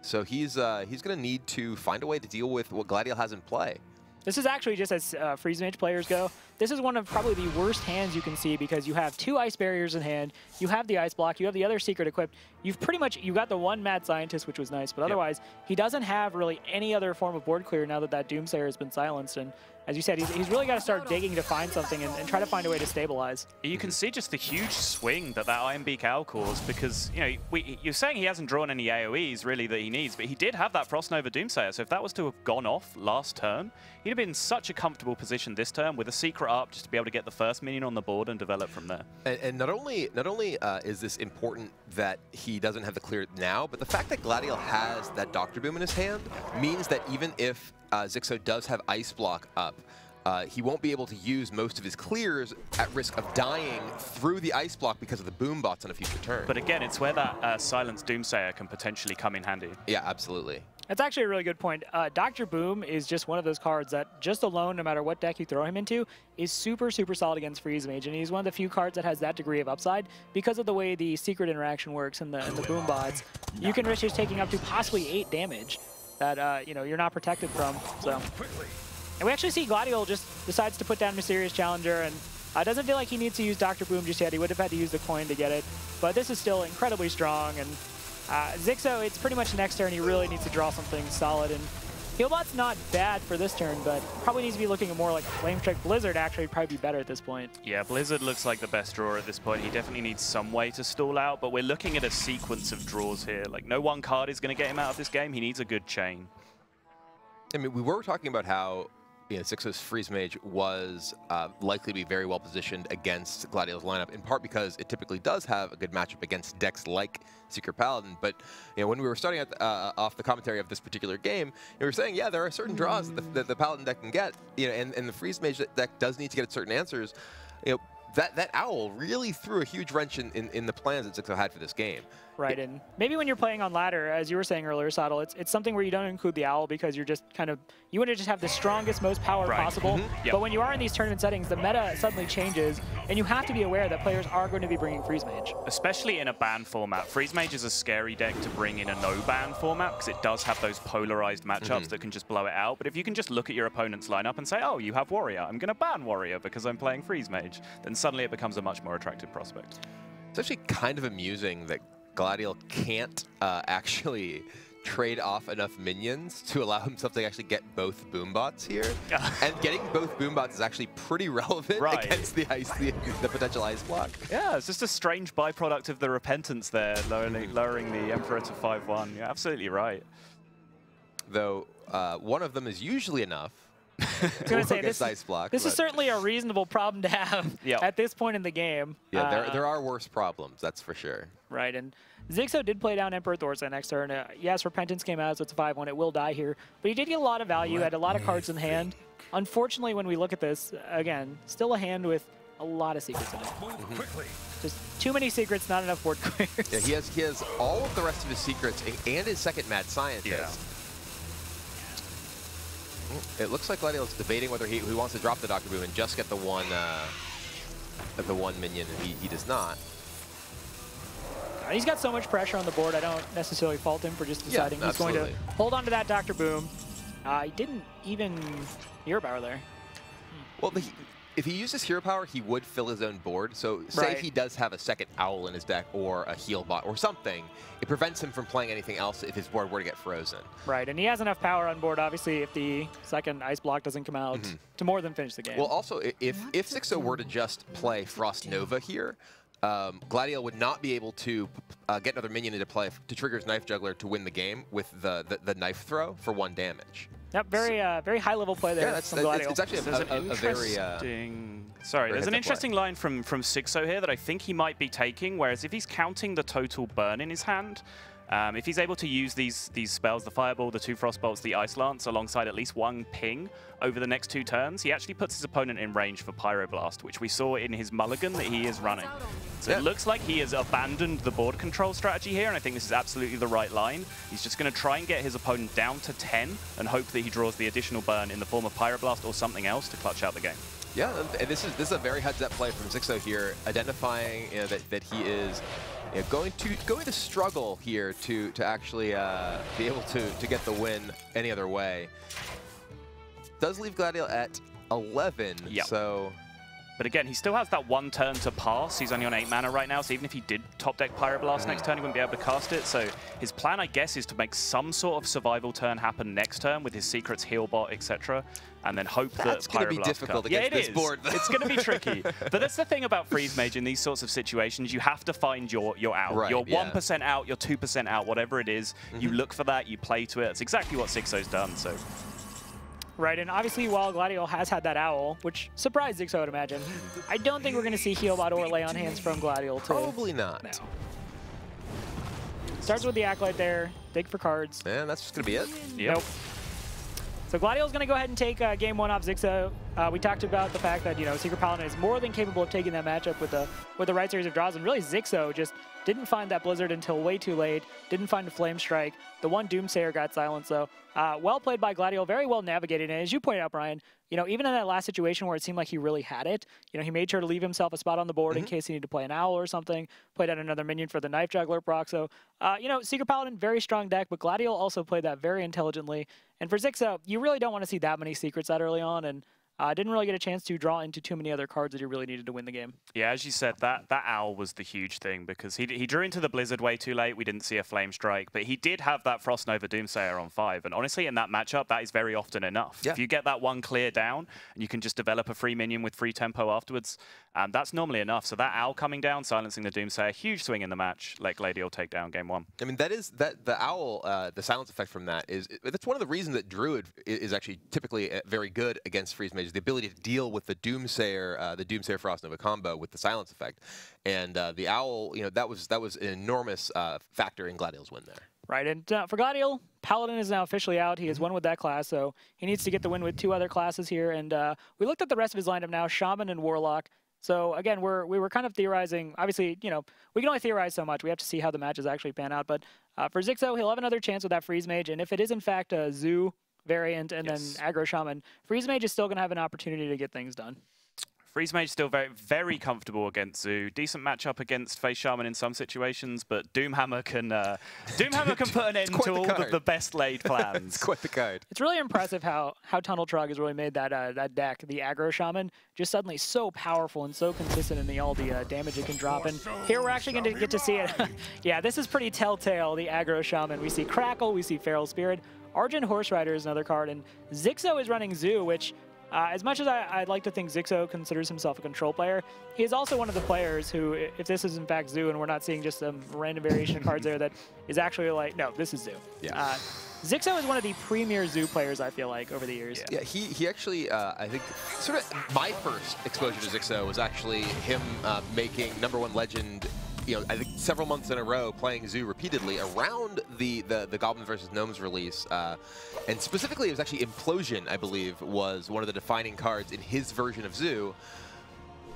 [SPEAKER 2] So he's uh, he's going to need to find a way to deal with what gladial has in play.
[SPEAKER 1] This is actually just as uh, Freeze Mage players go. This is one of probably the worst hands you can see because you have two ice barriers in hand, you have the ice block, you have the other secret equipped. You've pretty much you got the one mad scientist, which was nice, but otherwise yep. he doesn't have really any other form of board clear now that that Doomsayer has been silenced. And as you said, he's, he's really got to start digging to find something and, and, try to find a way to stabilize.
[SPEAKER 3] You can see just the huge swing that that Beak Owl caused because, you know, we, you're saying he hasn't drawn any AoEs really that he needs, but he did have that Frost Nova Doomsayer, so if that was to have gone off last turn, he'd have been in such a comfortable position this turn with a secret up just to be able to get the first minion on the board and develop from there.
[SPEAKER 2] And, and not only not only uh, is this important that he doesn't have the clear now, but the fact that gladial has that Doctor Boom in his hand means that even if uh, Xixo does have Ice Block up, uh, he won't be able to use most of his clears at risk of dying through the ice block because of the boom bots on a future turn.
[SPEAKER 3] But again, it's where that uh, Silence Doomsayer can potentially come in handy.
[SPEAKER 2] Yeah, absolutely.
[SPEAKER 1] That's actually a really good point. Uh, Dr. Boom is just one of those cards that just alone, no matter what deck you throw him into, is super, super solid against Freeze Mage. And he's one of the few cards that has that degree of upside because of the way the secret interaction works and the, and the boom bots. You can risk just taking up to possibly 8 damage that uh, you know you're not protected from. So and we actually see gladial just decides to put down Mysterious Challenger and uh, doesn't feel like he needs to use Dr. Boom just yet. He would have had to use the coin to get it. But this is still incredibly strong. And uh, Xixo, it's pretty much next turn. He really needs to draw something solid. And Healbot's not bad for this turn, but probably needs to be looking at more like Flame Strike. Blizzard actually would probably be better at this point.
[SPEAKER 3] Yeah, Blizzard looks like the best drawer at this point. He definitely needs some way to stall out, but we're looking at a sequence of draws here. Like, no one card is going to get him out of this game. He needs a good chain.
[SPEAKER 2] I mean, we were talking about how you know, Xixo's Freeze Mage was uh, likely to be very well positioned against gladial's lineup, in part because it typically does have a good matchup against decks like Secret Paladin. But you know, when we were starting at, uh, off the commentary of this particular game, we were saying, yeah, there are certain draws that the, that the Paladin deck can get, you know, and, and the Freeze Mage deck does need to get certain answers. You know, that, that owl really threw a huge wrench in, in, in the plans that Xixo had for this game.
[SPEAKER 1] Right, and maybe when you're playing on ladder, as you were saying earlier, Sottle, it's, it's something where you don't include the owl because you're just kind of, you want to just have the strongest, most power right. possible. Mm -hmm. yep. But when you are in these tournament settings, the meta suddenly changes, and you have to be aware that players are going to be bringing Freeze Mage.
[SPEAKER 3] Especially in a ban format. Freeze Mage is a scary deck to bring in a no-ban format because it does have those polarized matchups mm -hmm. that can just blow it out. But if you can just look at your opponent's lineup and say, oh, you have Warrior, I'm going to ban Warrior because I'm playing Freeze Mage, then suddenly it becomes a much more attractive prospect.
[SPEAKER 2] It's actually kind of amusing that gladial can't uh, actually trade off enough minions to allow himself to actually get both boombots here. (laughs) and getting both boombots is actually pretty relevant right. against the ice, the, the, potential ice block.
[SPEAKER 3] Yeah, it's just a strange byproduct of the repentance there, lowering, lowering the Emperor to 5-1. You're absolutely right.
[SPEAKER 2] though uh, one of them is usually enough. (laughs)
[SPEAKER 1] I was gonna say this,
[SPEAKER 2] Ice Block,
[SPEAKER 1] this is certainly a reasonable problem to have (laughs)
[SPEAKER 3] Yeah.
[SPEAKER 1] at this point in the game.
[SPEAKER 2] Yeah, there,
[SPEAKER 1] Uh,
[SPEAKER 2] there are worse problems, that's for sure.
[SPEAKER 1] Right, and Xixo did play down Emperor Thor's next turn. Uh, yes, Repentance came out, so it's a 5-1. It will die here. But he did get a lot of value, had a lot of cards in hand. Unfortunately, when we look at this, again, still a hand with a lot of secrets in it. Just too many secrets, not enough board (laughs) clears.
[SPEAKER 2] Yeah, he has he has all of the rest of his secrets and his second mad scientist.
[SPEAKER 3] Yeah.
[SPEAKER 2] It looks like gladial's debating whether he, he wants to drop the Doctor Boom and just get the one uh, the one minion, and he, he does not.
[SPEAKER 1] Uh, He's got so much pressure on the board, I don't necessarily fault him for just
[SPEAKER 2] Yeah,
[SPEAKER 1] deciding he's going to hold on to that Dr. Boom. Uh, he didn't even hero Power there.
[SPEAKER 2] Well, the, if he uses hero power, he would fill his own board. So say
[SPEAKER 1] Right.
[SPEAKER 2] he does have a second owl in his deck or a heal bot or something, it prevents him from playing anything else if his board were to get frozen.
[SPEAKER 1] Right, and he has enough power on board, obviously, if the second Ice Block doesn't come out, to more than finish the game.
[SPEAKER 2] Well, also, i- if if Xixo were to just play Frost Nova here, um, gladial would not be able to uh, get another minion into play to trigger his Knife Juggler to win the game with the, the, the knife throw for one damage.
[SPEAKER 1] Yep, very uh, very high level play there
[SPEAKER 2] Yeah, that's,
[SPEAKER 1] from
[SPEAKER 2] that-
[SPEAKER 1] gladial.
[SPEAKER 2] it's, it's actually
[SPEAKER 3] There's
[SPEAKER 2] a,
[SPEAKER 3] an
[SPEAKER 2] a, a very... Uh,
[SPEAKER 3] interesting. Sorry, there's an
[SPEAKER 2] heads-up play.
[SPEAKER 3] interesting line from from Xixo here that I think he might be taking. Whereas if he's counting the total burn in his hand, um, if he's able to use these these spells, the Fireball, the two Frost Bolts, the Ice Lance, alongside at least one ping over the next two turns, he actually puts his opponent in range for Pyroblast, which we saw in his mulligan that he is running. So
[SPEAKER 2] Yeah.
[SPEAKER 3] it looks like he has abandoned the board control strategy here, and I think this is absolutely the right line. He's just going to try and get his opponent down to 10 and hope that he draws the additional burn in the form of Pyroblast or something else to clutch out the game.
[SPEAKER 2] Yeah, and- this is this is a very heads-up play from Xixo here, identifying you know, that that he is you know, going to going to struggle here to to actually uh, be able to to get the win any other way. Does leave gladial at 11,
[SPEAKER 3] Yep.
[SPEAKER 2] so
[SPEAKER 3] But again, he still has that one turn to pass. He's only on 8 mana right now, so even if he did top deck Pyroblast next turn, he wouldn't be able to cast it. So his plan, I guess, is to make some sort of survival turn happen next turn with his secrets, heal bot, etc. And then hope
[SPEAKER 2] That's
[SPEAKER 3] that
[SPEAKER 2] gonna be difficult
[SPEAKER 3] yeah,
[SPEAKER 2] this
[SPEAKER 3] is.
[SPEAKER 2] board.
[SPEAKER 3] It's going to be tricky. (laughs) but that's the thing about Freeze Mage in these sorts of situations. You have to find your, your out.
[SPEAKER 2] Right,
[SPEAKER 3] your
[SPEAKER 2] yeah.
[SPEAKER 3] 1% out, your 2% out, whatever it is. You
[SPEAKER 2] Mm-hmm.
[SPEAKER 3] look for that, you play to it. It's exactly what Xixo's done. So
[SPEAKER 1] Right, and obviously while gladial has had that owl, which surprised Xixo, I would imagine, I don't think we're going to see Healbot or Lay on Hands from gladial to
[SPEAKER 2] probably not.
[SPEAKER 1] No. Starts with the Acolyte there, dig for cards.
[SPEAKER 2] And that's just gonna be it.
[SPEAKER 3] Yep.
[SPEAKER 1] Nope. So gladial's going to go ahead and take uh, game one off Xixo. Uh, we talked about the fact that you know Secret Paladin is more than capable of taking that matchup with the with the right series of draws, and really Xixo just didn't find that Blizzard until way too late. Didn't find a Flame Strike. The one Doomsayer got silenced. though. uh, well played by gladial, very well navigated. And as you pointed out, Brian, you know even in that last situation where it seemed like he really had it, you know he made sure to leave himself a spot on the board in case he needed to play an Owl or something. Played out another minion for the Knife Juggler proc. So uh, you know Secret Paladin very strong deck, but gladial also played that very intelligently. And for Xixo, you really don't want to see that many secrets that early on, and uh, didn't really get a chance to draw into too many other cards that he really needed to win the game.
[SPEAKER 3] Yeah, as you said, that that owl was the huge thing because he he drew into the blizzard way too late. We didn't see a flame strike, but he did have that frost nova doomsayer on five. And honestly, in that matchup, that is very often enough.
[SPEAKER 2] Yeah.
[SPEAKER 3] If you get that one clear down and you can just develop a free minion with free tempo afterwards, um, that's normally enough. So that owl coming down, silencing the doomsayer, huge swing in the match. Lake Lady gladial take down game one.
[SPEAKER 2] I mean, that is that the owl, uh, the silence effect from that is that's one of the reasons that Druid is actually typically uh, very good against Freeze The ability to deal with the Doomsayer, uh, the Doomsayer Frost Nova combo with the silence effect, and uh, the owl, you know, that was that was an enormous uh, factor in gladial's win there.
[SPEAKER 1] Right, and uh, for gladial, Paladin is now officially out. He has won with that class, so he needs to get the win with two other classes here. And uh, we looked at the rest of his lineup now: Shaman and Warlock. So again, we're we were kind of theorizing. Obviously, you know, we can only theorize so much. We have to see how the matches actually pan out. But uh, for Xixo, he'll have another chance with that Freeze Mage, and if it is in fact a Zoo variant and
[SPEAKER 3] Yes.
[SPEAKER 1] then Aggro Shaman, Freeze Mage is still going to have an opportunity to get things done.
[SPEAKER 3] Freeze Mage still very, very comfortable against Zoo. Decent matchup against Face Shaman in some situations, but Doomhammer can uh, (laughs) Doomhammer can put an end to all of
[SPEAKER 2] card.
[SPEAKER 3] the best laid (laughs)
[SPEAKER 2] It's
[SPEAKER 3] plans.
[SPEAKER 2] quite the code.
[SPEAKER 1] It's really impressive how how Tunnel Trogg has really made that uh, that deck, the aggro shaman, just suddenly so powerful and so consistent in the all the uh, damage it can drop. And here we're actually going to get to see it. (laughs) yeah, this is pretty telltale. The aggro shaman. We see Crackle, we see Feral Spirit. Argent Horse Rider is another card, and Xixo is running Zoo, which. Uh, as much as I, I'd like to think Xixo considers himself a control player, he is also one of the players who, if this is in fact Zoo and we're not seeing just some random variation of cards there, that is actually like, no, this is Zoo.
[SPEAKER 2] Yeah.
[SPEAKER 1] Uh, Xixo is one of the premier Zoo players, I feel like, over the years.
[SPEAKER 2] Yeah, he, he actually, uh, I think, sort of my first exposure to Xixo was actually him uh, making number one legend, you know, I think several months in a row playing Zoo repeatedly around the, the, the Goblin versus Gnomes release. Uh, and specifically, it was actually Implosion, I believe, was one of the defining cards in his version of Zoo.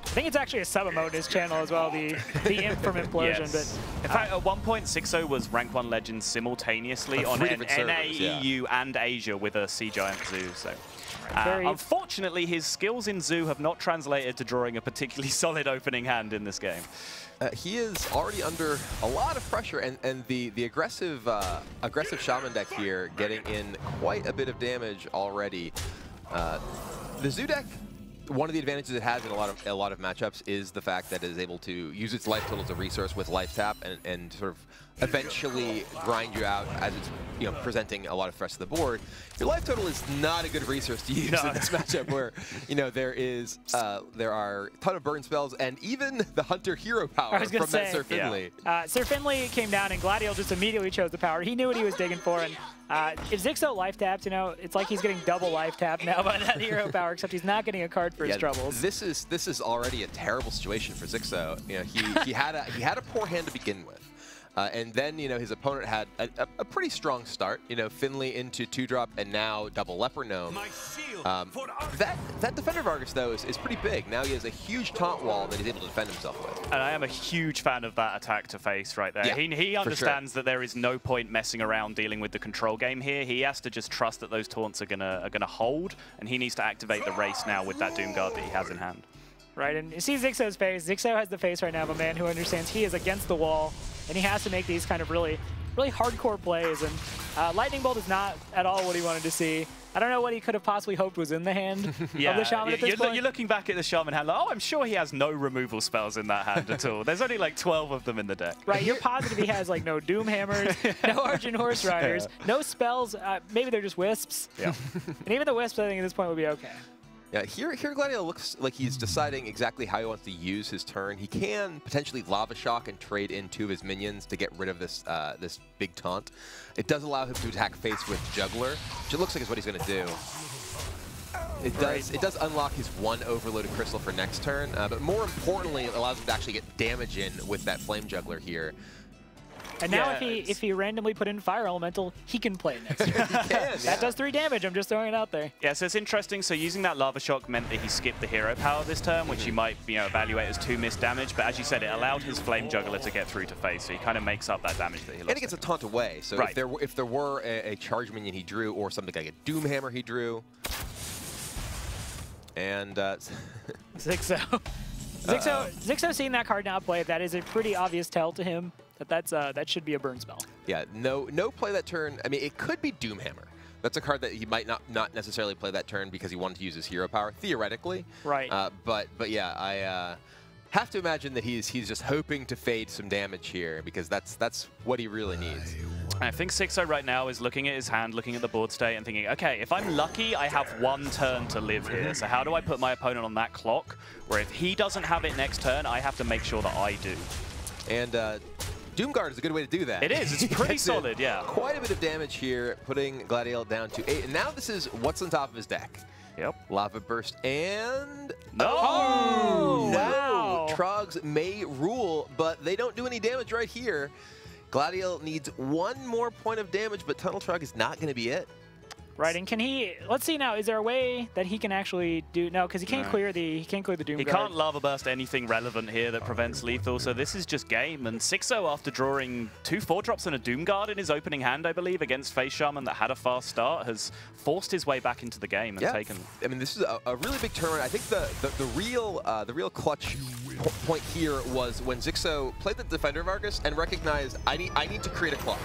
[SPEAKER 1] I think it's actually a sub emote in his channel as well, the the imp from (laughs) Implosion.
[SPEAKER 3] Yes.
[SPEAKER 1] But
[SPEAKER 3] In fact, at one point, Xixo was rank one legend simultaneously
[SPEAKER 2] On
[SPEAKER 3] on N-
[SPEAKER 2] different
[SPEAKER 3] NA,
[SPEAKER 2] yeah.
[SPEAKER 3] EU, and Asia with a Sea Giant Zoo. So, uh, unfortunately, his skills in Zoo have not translated to drawing a particularly (laughs) solid opening hand in this game.
[SPEAKER 2] Uh, he is already under a lot of pressure, and, and the, the aggressive uh, aggressive Shaman deck here getting in quite a bit of damage already. Uh, the Zoo deck, one of the advantages it has in a lot of a lot of matchups is the fact that it is able to use its life total as a resource with life tap and, and sort of eventually grind you out as it's you know presenting a lot of threats to the board. Your life total is not a good resource to use
[SPEAKER 3] No.
[SPEAKER 2] in this matchup (laughs) where you know there is uh, there are a ton of burn spells and even the hunter hero power
[SPEAKER 1] I was gonna
[SPEAKER 2] from that
[SPEAKER 1] say,
[SPEAKER 2] Sir
[SPEAKER 3] yeah.
[SPEAKER 2] Finley.
[SPEAKER 1] uh, Sir Finley came down, and gladial just immediately chose the power. He knew what he was digging for, and uh, if Xixo life taps, you know, it's like he's getting double life tapped now by that hero power, except he's not getting a card for his
[SPEAKER 2] Yeah,
[SPEAKER 1] troubles.
[SPEAKER 2] This is this is already a terrible situation for Xixo. You know, he he had a he had a poor hand to begin with. Uh, and then, you know, his opponent had a, a, a pretty strong start. You know, Finley into two drop and now double Leper Gnome. Um, that that Defender of Argus, though, is, is pretty big. Now he has a huge taunt wall that he's able to defend himself with.
[SPEAKER 3] And I am a huge fan of that attack to face right there.
[SPEAKER 2] Yeah,
[SPEAKER 3] he he
[SPEAKER 2] for
[SPEAKER 3] understands that there is no point messing around dealing with the control game here. He has to just trust that those taunts are gonna are gonna hold, and he needs to activate the race now with that Doom Guard that he has in hand.
[SPEAKER 1] Right, and you see Xixo's face. Xixo has the face right now of a man who understands he is against the wall, and he has to make these kind of really, really hardcore plays. And uh, Lightning Bolt is not at all what he wanted to see. I don't know what he could have possibly hoped was in the hand (laughs) of the Shaman at this
[SPEAKER 3] you're,
[SPEAKER 1] point.
[SPEAKER 3] you're looking back at the Shaman hand like, oh, I'm sure he has no removal spells in that hand at all. There's only like 12 of them in the deck.
[SPEAKER 1] Right, you're positive he has like no Doom Hammers, no (laughs) Argent Horse Riders, no spells. Uh, maybe they're just Wisps.
[SPEAKER 3] Yeah.
[SPEAKER 1] And even the Wisps, I think at this point would be okay.
[SPEAKER 2] Yeah, here, here gladial looks like he's deciding exactly how he wants to use his turn. He can potentially Lava Shock and trade in two of his minions to get rid of this uh, this big taunt. It does allow him to attack face with Juggler, which it looks like is what he's going to do. It does it does unlock his one overloaded crystal for next turn, uh, but more importantly, it allows him to actually get damage in with that Flame Juggler here.
[SPEAKER 1] And now
[SPEAKER 3] Yeah,
[SPEAKER 1] if he
[SPEAKER 3] it's-
[SPEAKER 1] if he randomly put in Fire Elemental, he can play next turn. (laughs)
[SPEAKER 2] He can, yeah.
[SPEAKER 1] That does three damage. I'm just throwing it out there.
[SPEAKER 3] Yeah, so it's interesting. So using that Lava Shock meant that he skipped the hero power this turn, which you might you know, evaluate as two missed damage. But as you said, it allowed his Flame Juggler to get through to face, so he kind of makes up that damage that he lost.
[SPEAKER 2] And it gets a taunt away. So if there were, if there were a, a charge minion he drew, or something like a Doom Hammer he drew, and uh, (laughs)
[SPEAKER 1] Xixo. Xixo, Xixo seeing that card now play, that is a pretty obvious tell to him that that's uh, that should be a burn spell.
[SPEAKER 2] yeah, no no play that turn. I mean, it could be Doomhammer. That's a card that he might not not necessarily play that turn because he wanted to use his hero power theoretically.
[SPEAKER 1] Right.
[SPEAKER 2] Uh, but but yeah, I uh, have to imagine that he's he's just hoping to fade some damage here because that's that's what he really needs.
[SPEAKER 3] I think Xixo right now is looking at his hand, looking at the board state, and thinking, okay, if I'm lucky, I have one turn to live here. So how do I put my opponent on that clock? Where if he doesn't have it next turn, I have to make sure that I do.
[SPEAKER 2] And uh, Doomguard is a good way to do that.
[SPEAKER 3] It is. It's (laughs) pretty solid, yeah.
[SPEAKER 2] Quite a bit of damage here, putting gladial down to eight. And now this is what's on top of his deck.
[SPEAKER 3] Yep.
[SPEAKER 2] Lava Burst and...
[SPEAKER 3] No!
[SPEAKER 1] Oh, oh
[SPEAKER 2] no!
[SPEAKER 1] wow.
[SPEAKER 2] Trogs may rule, but they don't do any damage right here. gladial needs one more point of damage, but Tunnel Trogg is not going to be it.
[SPEAKER 1] Right, and can he? Let's see now. Is there a way that he can actually do no? Because he can't
[SPEAKER 3] No.
[SPEAKER 1] clear the he can't clear the Doom guard.
[SPEAKER 3] He
[SPEAKER 1] Guard.
[SPEAKER 3] can't lava burst anything relevant here that prevents lethal, so this is just game. And Xixo, after drawing two four drops and a Doom Guard in his opening hand, I believe, against Face Shaman that had a fast start, has forced his way back into the game and
[SPEAKER 2] Yeah,
[SPEAKER 3] taken.
[SPEAKER 2] I mean, this is a, a really big turnaround. I think the the, the real uh, the real clutch po- point here was when Xixo played the Defender of Argus and recognized I need I need to create a clock.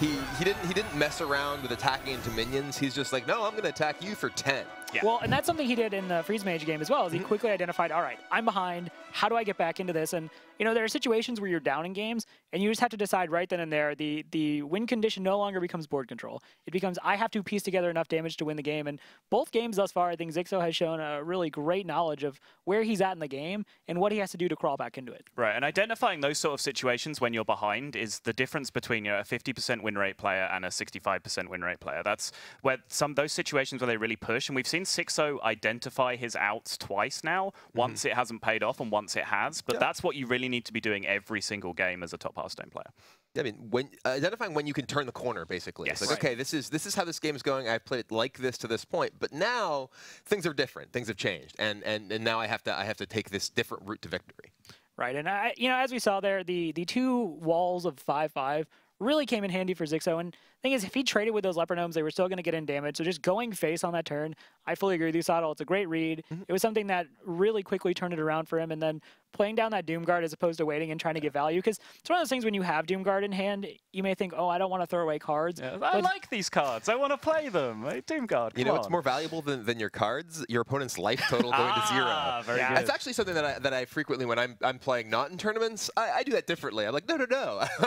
[SPEAKER 2] He he didn't he didn't mess around with attacking into minions. He's just like, no, I'm going to attack you for 10.
[SPEAKER 3] Yeah.
[SPEAKER 1] Well, and that's something he did in the Freeze Mage game as well. Is he mm-hmm. quickly identified, all right, I'm behind. How do I get back into this? And you know, there are situations where you're down in games, and you just have to decide right then and there. The the win condition no longer becomes board control. It becomes I have to piece together enough damage to win the game. And both games thus far, I think Xixo has shown a really great knowledge of where he's at in the game and what he has to do to crawl back into it.
[SPEAKER 3] Right, and identifying those sort of situations when you're behind is the difference between you know, a 50% win rate player and a 65% win rate player. That's where some those situations where they really push, and we've seen Xixo identify his outs twice now. Once mm-hmm. it hasn't paid off, and once it has. But that's what you really need to be doing every single game as a top Hearthstone player.
[SPEAKER 2] Yeah, I mean, when uh, identifying when you can turn the corner, basically.
[SPEAKER 3] Yes.
[SPEAKER 2] It's like,
[SPEAKER 3] Right.
[SPEAKER 2] okay, this is this is how this game is going. I've played it like this to this point, but now things are different. Things have changed, and and, and now I have to I have to take this different route to victory.
[SPEAKER 1] Right, and I, you know, as we saw there, the the two walls of five five really came in handy for Xixo. And thing is, if he traded with those leper gnomes, they were still going to get in damage. So just going face on that turn, I fully agree with you, Sottle. It's a great read. It was something that really quickly turned it around for him. And then playing down that Doomguard as opposed to waiting and trying to get value, because it's one of those things when you have Doomguard in hand, you may think, oh, I don't want to throw away cards.
[SPEAKER 3] I
[SPEAKER 1] But-
[SPEAKER 3] like these cards. I want to play them. Hey, Doomguard.
[SPEAKER 2] You know what's
[SPEAKER 3] on.
[SPEAKER 2] more valuable than, than your cards? Your opponent's life total going to (laughs) zero.
[SPEAKER 3] Ah, very
[SPEAKER 1] Yeah.
[SPEAKER 3] good.
[SPEAKER 2] That's actually something that I, that I frequently, when I'm, I'm playing not in tournaments, I, I do that differently. I'm like, no, no, no. (laughs)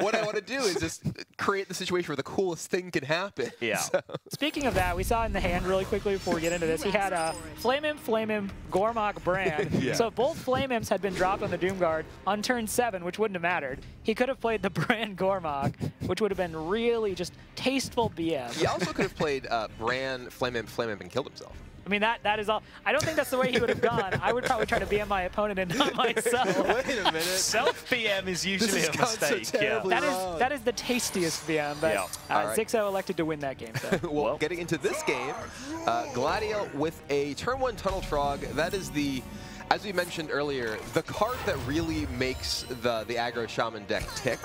[SPEAKER 2] what I want to do is just create the situation where the coolest thing can happen.
[SPEAKER 3] Yeah. (laughs)
[SPEAKER 2] So-
[SPEAKER 1] Speaking of that, we saw in the hand really quickly before we get into this. He had a Flame Imp, Flame Imp, Gormok, Bran. (laughs)
[SPEAKER 2] Yeah.
[SPEAKER 1] So both Flame Imps had been dropped on the Doomguard on turn seven, which wouldn't have mattered. He could have played the (laughs) Bran Gormok, which would have been really just tasteful BM.
[SPEAKER 2] he also could have played uh, Bran, Flame Imp, Flame Imp, and killed himself.
[SPEAKER 1] I mean, that that is all. I don't think that's the way he would have gone. I would probably try to BM my opponent and not (laughs) myself. (laughs)
[SPEAKER 2] Wait a minute.
[SPEAKER 3] Self BM is usually
[SPEAKER 2] has
[SPEAKER 3] a
[SPEAKER 2] gone so
[SPEAKER 3] mistake. yeah.
[SPEAKER 2] terribly
[SPEAKER 1] That is
[SPEAKER 2] wrong.
[SPEAKER 1] that is the tastiest BM, but
[SPEAKER 3] Yeah.
[SPEAKER 1] uh,
[SPEAKER 2] All right.
[SPEAKER 1] Xixo elected to win that game. So.
[SPEAKER 2] well, (laughs)
[SPEAKER 3] Well.
[SPEAKER 2] getting into this game, uh, gladial with a turn one Tunnel Trogg. That is the, as we mentioned earlier, the card that really makes the the aggro shaman deck tick.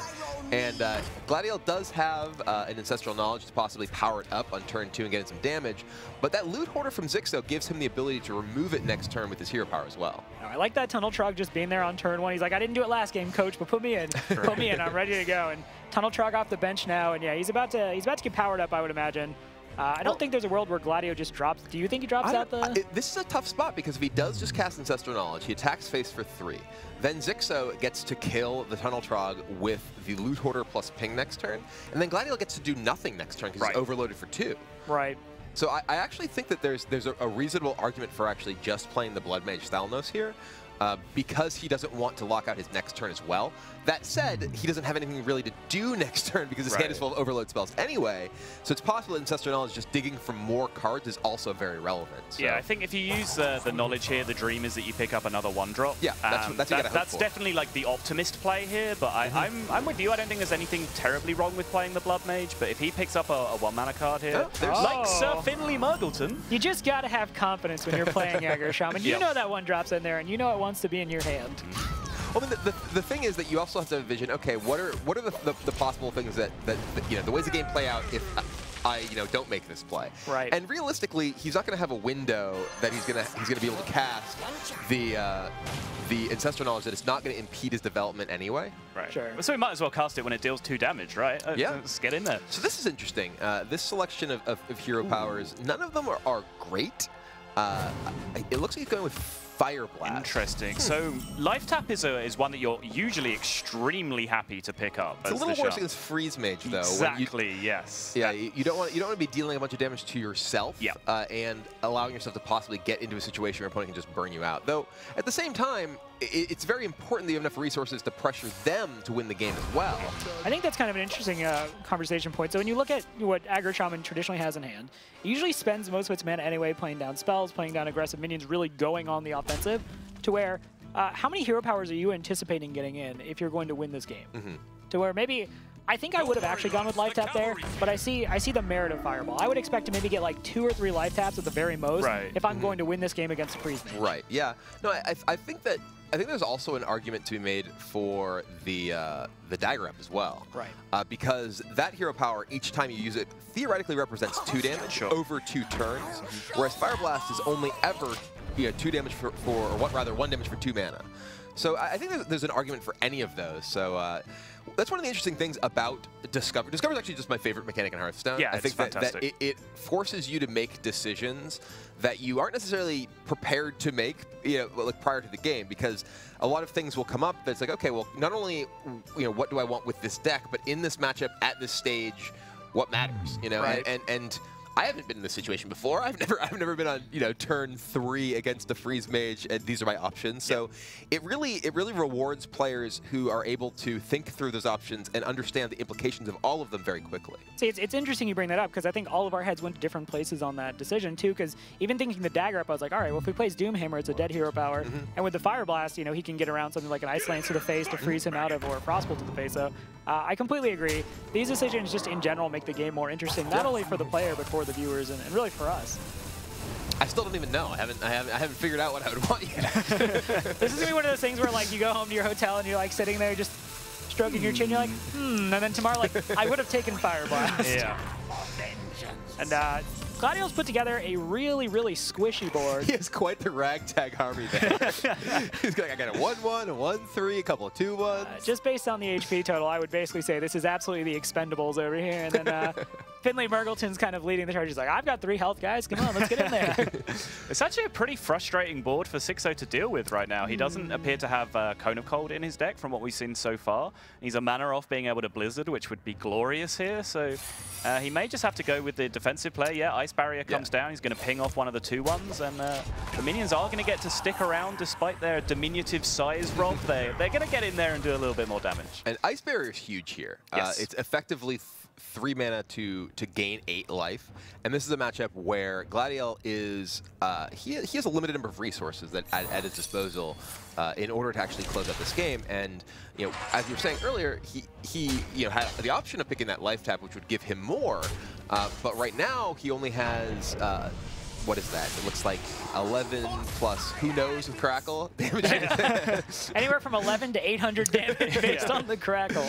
[SPEAKER 2] And uh, gladial does have uh, an ancestral knowledge to possibly power it up on turn two and get in some damage, but that loot hoarder from Xixo gives him the ability to remove it next turn with his hero power as well.
[SPEAKER 1] I like that Tunnel Trogg just being there on turn one. He's like, I didn't do it last game, coach, but put me in. (laughs) Put me in. I'm ready to go. And Tunnel Trogg off the bench now. And yeah, he's about to he's about to get powered up, I would imagine. Uh, I don't think there's a world where gladial just drops. Do you think he drops out the?
[SPEAKER 2] I- it- this is a tough spot because if he does just cast Ancestral Knowledge, he attacks face for three. Then Xixo gets to kill the Tunnel Trogg with the Loot Hoarder plus Ping next turn. And then gladial gets to do nothing next turn because
[SPEAKER 3] Right.
[SPEAKER 2] he's overloaded for two.
[SPEAKER 1] right.
[SPEAKER 2] So I, I actually think that there's there's a, a reasonable argument for actually just playing the Blood Mage Thalnos here. Uh, because he doesn't want to lock out his next turn as well. That said, he doesn't have anything really to do (laughs) next turn because his hand is full of overload spells anyway. So it's possible that Ancestral Knowledge just digging for more cards is also very relevant. So.
[SPEAKER 3] Yeah, I think if you use uh, the knowledge here, the dream is that you pick up another one drop.
[SPEAKER 2] Yeah, that's-
[SPEAKER 3] Um,
[SPEAKER 2] that's what you
[SPEAKER 3] that-
[SPEAKER 2] gotta hope
[SPEAKER 3] that's
[SPEAKER 2] for. Mm-hmm.
[SPEAKER 3] definitely like the optimist play here. But I, I'm I'm with you. I don't think there's anything terribly wrong with playing the Blood Mage. But if he picks up a, a one mana card here,
[SPEAKER 2] Oh, there's-
[SPEAKER 3] like Sir
[SPEAKER 1] Oh.
[SPEAKER 3] Finley Mrrgglton,
[SPEAKER 1] You just got to have confidence when you're playing (laughs) Aggro Shaman. You
[SPEAKER 3] Yep.
[SPEAKER 1] know that one drops in there, and you know it wants to be in your hand.
[SPEAKER 2] Well, I mean, the, the, the thing is that you also have to envision, okay, what are what are the, the, the possible things that, that, that, you know, the ways the game play out if I, you know, don't make this play.
[SPEAKER 1] Right.
[SPEAKER 2] And realistically, he's not going to have a window that he's going to he's going to be able to cast the uh, the ancestral knowledge that it's not going to impede his development anyway.
[SPEAKER 3] right?
[SPEAKER 1] Sure.
[SPEAKER 3] So we might as well cast it when it deals two damage, right? Uh,
[SPEAKER 2] Yeah.
[SPEAKER 3] Let's get in there.
[SPEAKER 2] So this is interesting. Uh, this selection of, of, of hero powers, none of them are, are great. Uh, it looks like he's going with Fire Blast.
[SPEAKER 3] Interesting. So life tap is a, is one that you're usually extremely happy to pick up.
[SPEAKER 2] It's a little worse against Freeze Mage, though. when you-
[SPEAKER 3] Exactly. yes.
[SPEAKER 2] Yeah, you you don't want you don't want to be dealing a bunch of damage to yourself,
[SPEAKER 3] Yeah.
[SPEAKER 2] uh, and allowing yourself to possibly get into a situation where your opponent can just burn you out. Though at the same time, it's very important that you have enough resources to pressure them to win the game as well.
[SPEAKER 1] I think that's kind of an interesting uh, conversation point. So when you look at what Aggro Shaman traditionally has in hand, it usually spends most of its mana anyway playing down spells, playing down aggressive minions, really going on the offensive, to where uh, how many hero powers are you anticipating getting in if you're going to win this game? To where maybe I think I would have actually gone with life tap there, but I see I see the merit of Fireball. I would expect to maybe get like two or three life taps at the very most
[SPEAKER 3] Right.
[SPEAKER 1] if I'm going to win this game against a Freeze Mage.
[SPEAKER 2] Right. Yeah. No, I, I- I think that I think there's also an argument to be made for the uh, the dagger up as well.
[SPEAKER 1] Right.
[SPEAKER 2] Uh, because that hero power, each time you use it, theoretically represents two (laughs) damage
[SPEAKER 3] Sure.
[SPEAKER 2] over two turns, whereas Fire Blast is only ever you know, two damage for, for or what rather one damage for two mana. So I I think there's- there's an argument for any of those. So uh, that's one of the interesting things about Discover. Discover is actually just my favorite mechanic in Hearthstone.
[SPEAKER 3] Yeah,
[SPEAKER 2] I
[SPEAKER 3] it's
[SPEAKER 2] think that, that it, it forces you to make decisions that you aren't necessarily prepared to make, you know, like prior to the game, because a lot of things will come up that's like, okay, well, not only, you know, what do I want with this deck, but in this matchup at this stage, what matters, you know,
[SPEAKER 1] Right.
[SPEAKER 2] and, and and I haven't been in this situation before. I've (laughs) never I've never been on you know turn three against the freeze mage, and these are my options. So it really it really rewards players who are able to think through those options and understand the implications of all of them very quickly.
[SPEAKER 1] See, it's, it's interesting you bring that up because I think all of our heads went to different places on that decision too. Because even thinking the dagger up, I was like, all right, well if he plays Doomhammer, it's a dead hero power,
[SPEAKER 2] Mm-hmm.
[SPEAKER 1] and with the Fire Blast, you know, he can get around something like an Ice Lance to the face to freeze him out of, or a Frostbolt to the face. So uh, I completely agree. These decisions just in general make the game more interesting, not only for the player but for the viewers and, and really for us.
[SPEAKER 2] I still don't even know. I haven't I haven't I haven't figured out what I would want yet. (laughs)
[SPEAKER 1] This is gonna be one of those things where like you go home to your hotel and you're like sitting there just stroking your chin. You're like, hmm, and then tomorrow like (laughs) I would have taken Fire Blast.
[SPEAKER 3] Yeah.
[SPEAKER 1] And uh, gladial's put together a really really squishy board. (laughs)
[SPEAKER 2] he has quite the ragtag army there. He's got I got a 1-1-1 a one three, a couple of two ones.
[SPEAKER 1] Uh, just based on the HP total, I would basically say this is absolutely the expendables over here. And then uh, Finley Mrrgglton's kind of leading the charge. He's like, I've got three health, guys. Come on, let's get in there. (laughs)
[SPEAKER 3] It's actually a pretty frustrating board for Xixo to deal with right now. He doesn't appear to have uh, Cone of Cold in his deck from what we've seen so far. He's a mana off being able to Blizzard, which would be glorious here. So uh, he may just have to go with the defensive play. Yeah, Ice Barrier comes
[SPEAKER 2] Yeah.
[SPEAKER 3] down. He's going to ping off one of the two ones. And uh, the minions are going to get to stick around despite their diminutive size, Rob. They, they're going to get in there and do a little bit more damage.
[SPEAKER 2] And Ice Barrier is huge here. Uh,
[SPEAKER 3] Yes.
[SPEAKER 2] it's effectively th- three mana to to gain eight life, and this is a matchup where gladial is uh, he he has a limited number of resources that at, at his disposal uh, in order to actually close out this game. And you know, as you were saying earlier, he he you know had the option of picking that life tap, which would give him more, uh, but right now he only has. Uh, what is that? It looks like 11 plus who knows with Crackle (laughs) damage. (laughs)
[SPEAKER 1] Anywhere from 11 to 800 damage (laughs) based
[SPEAKER 3] Yeah.
[SPEAKER 1] on the crackle.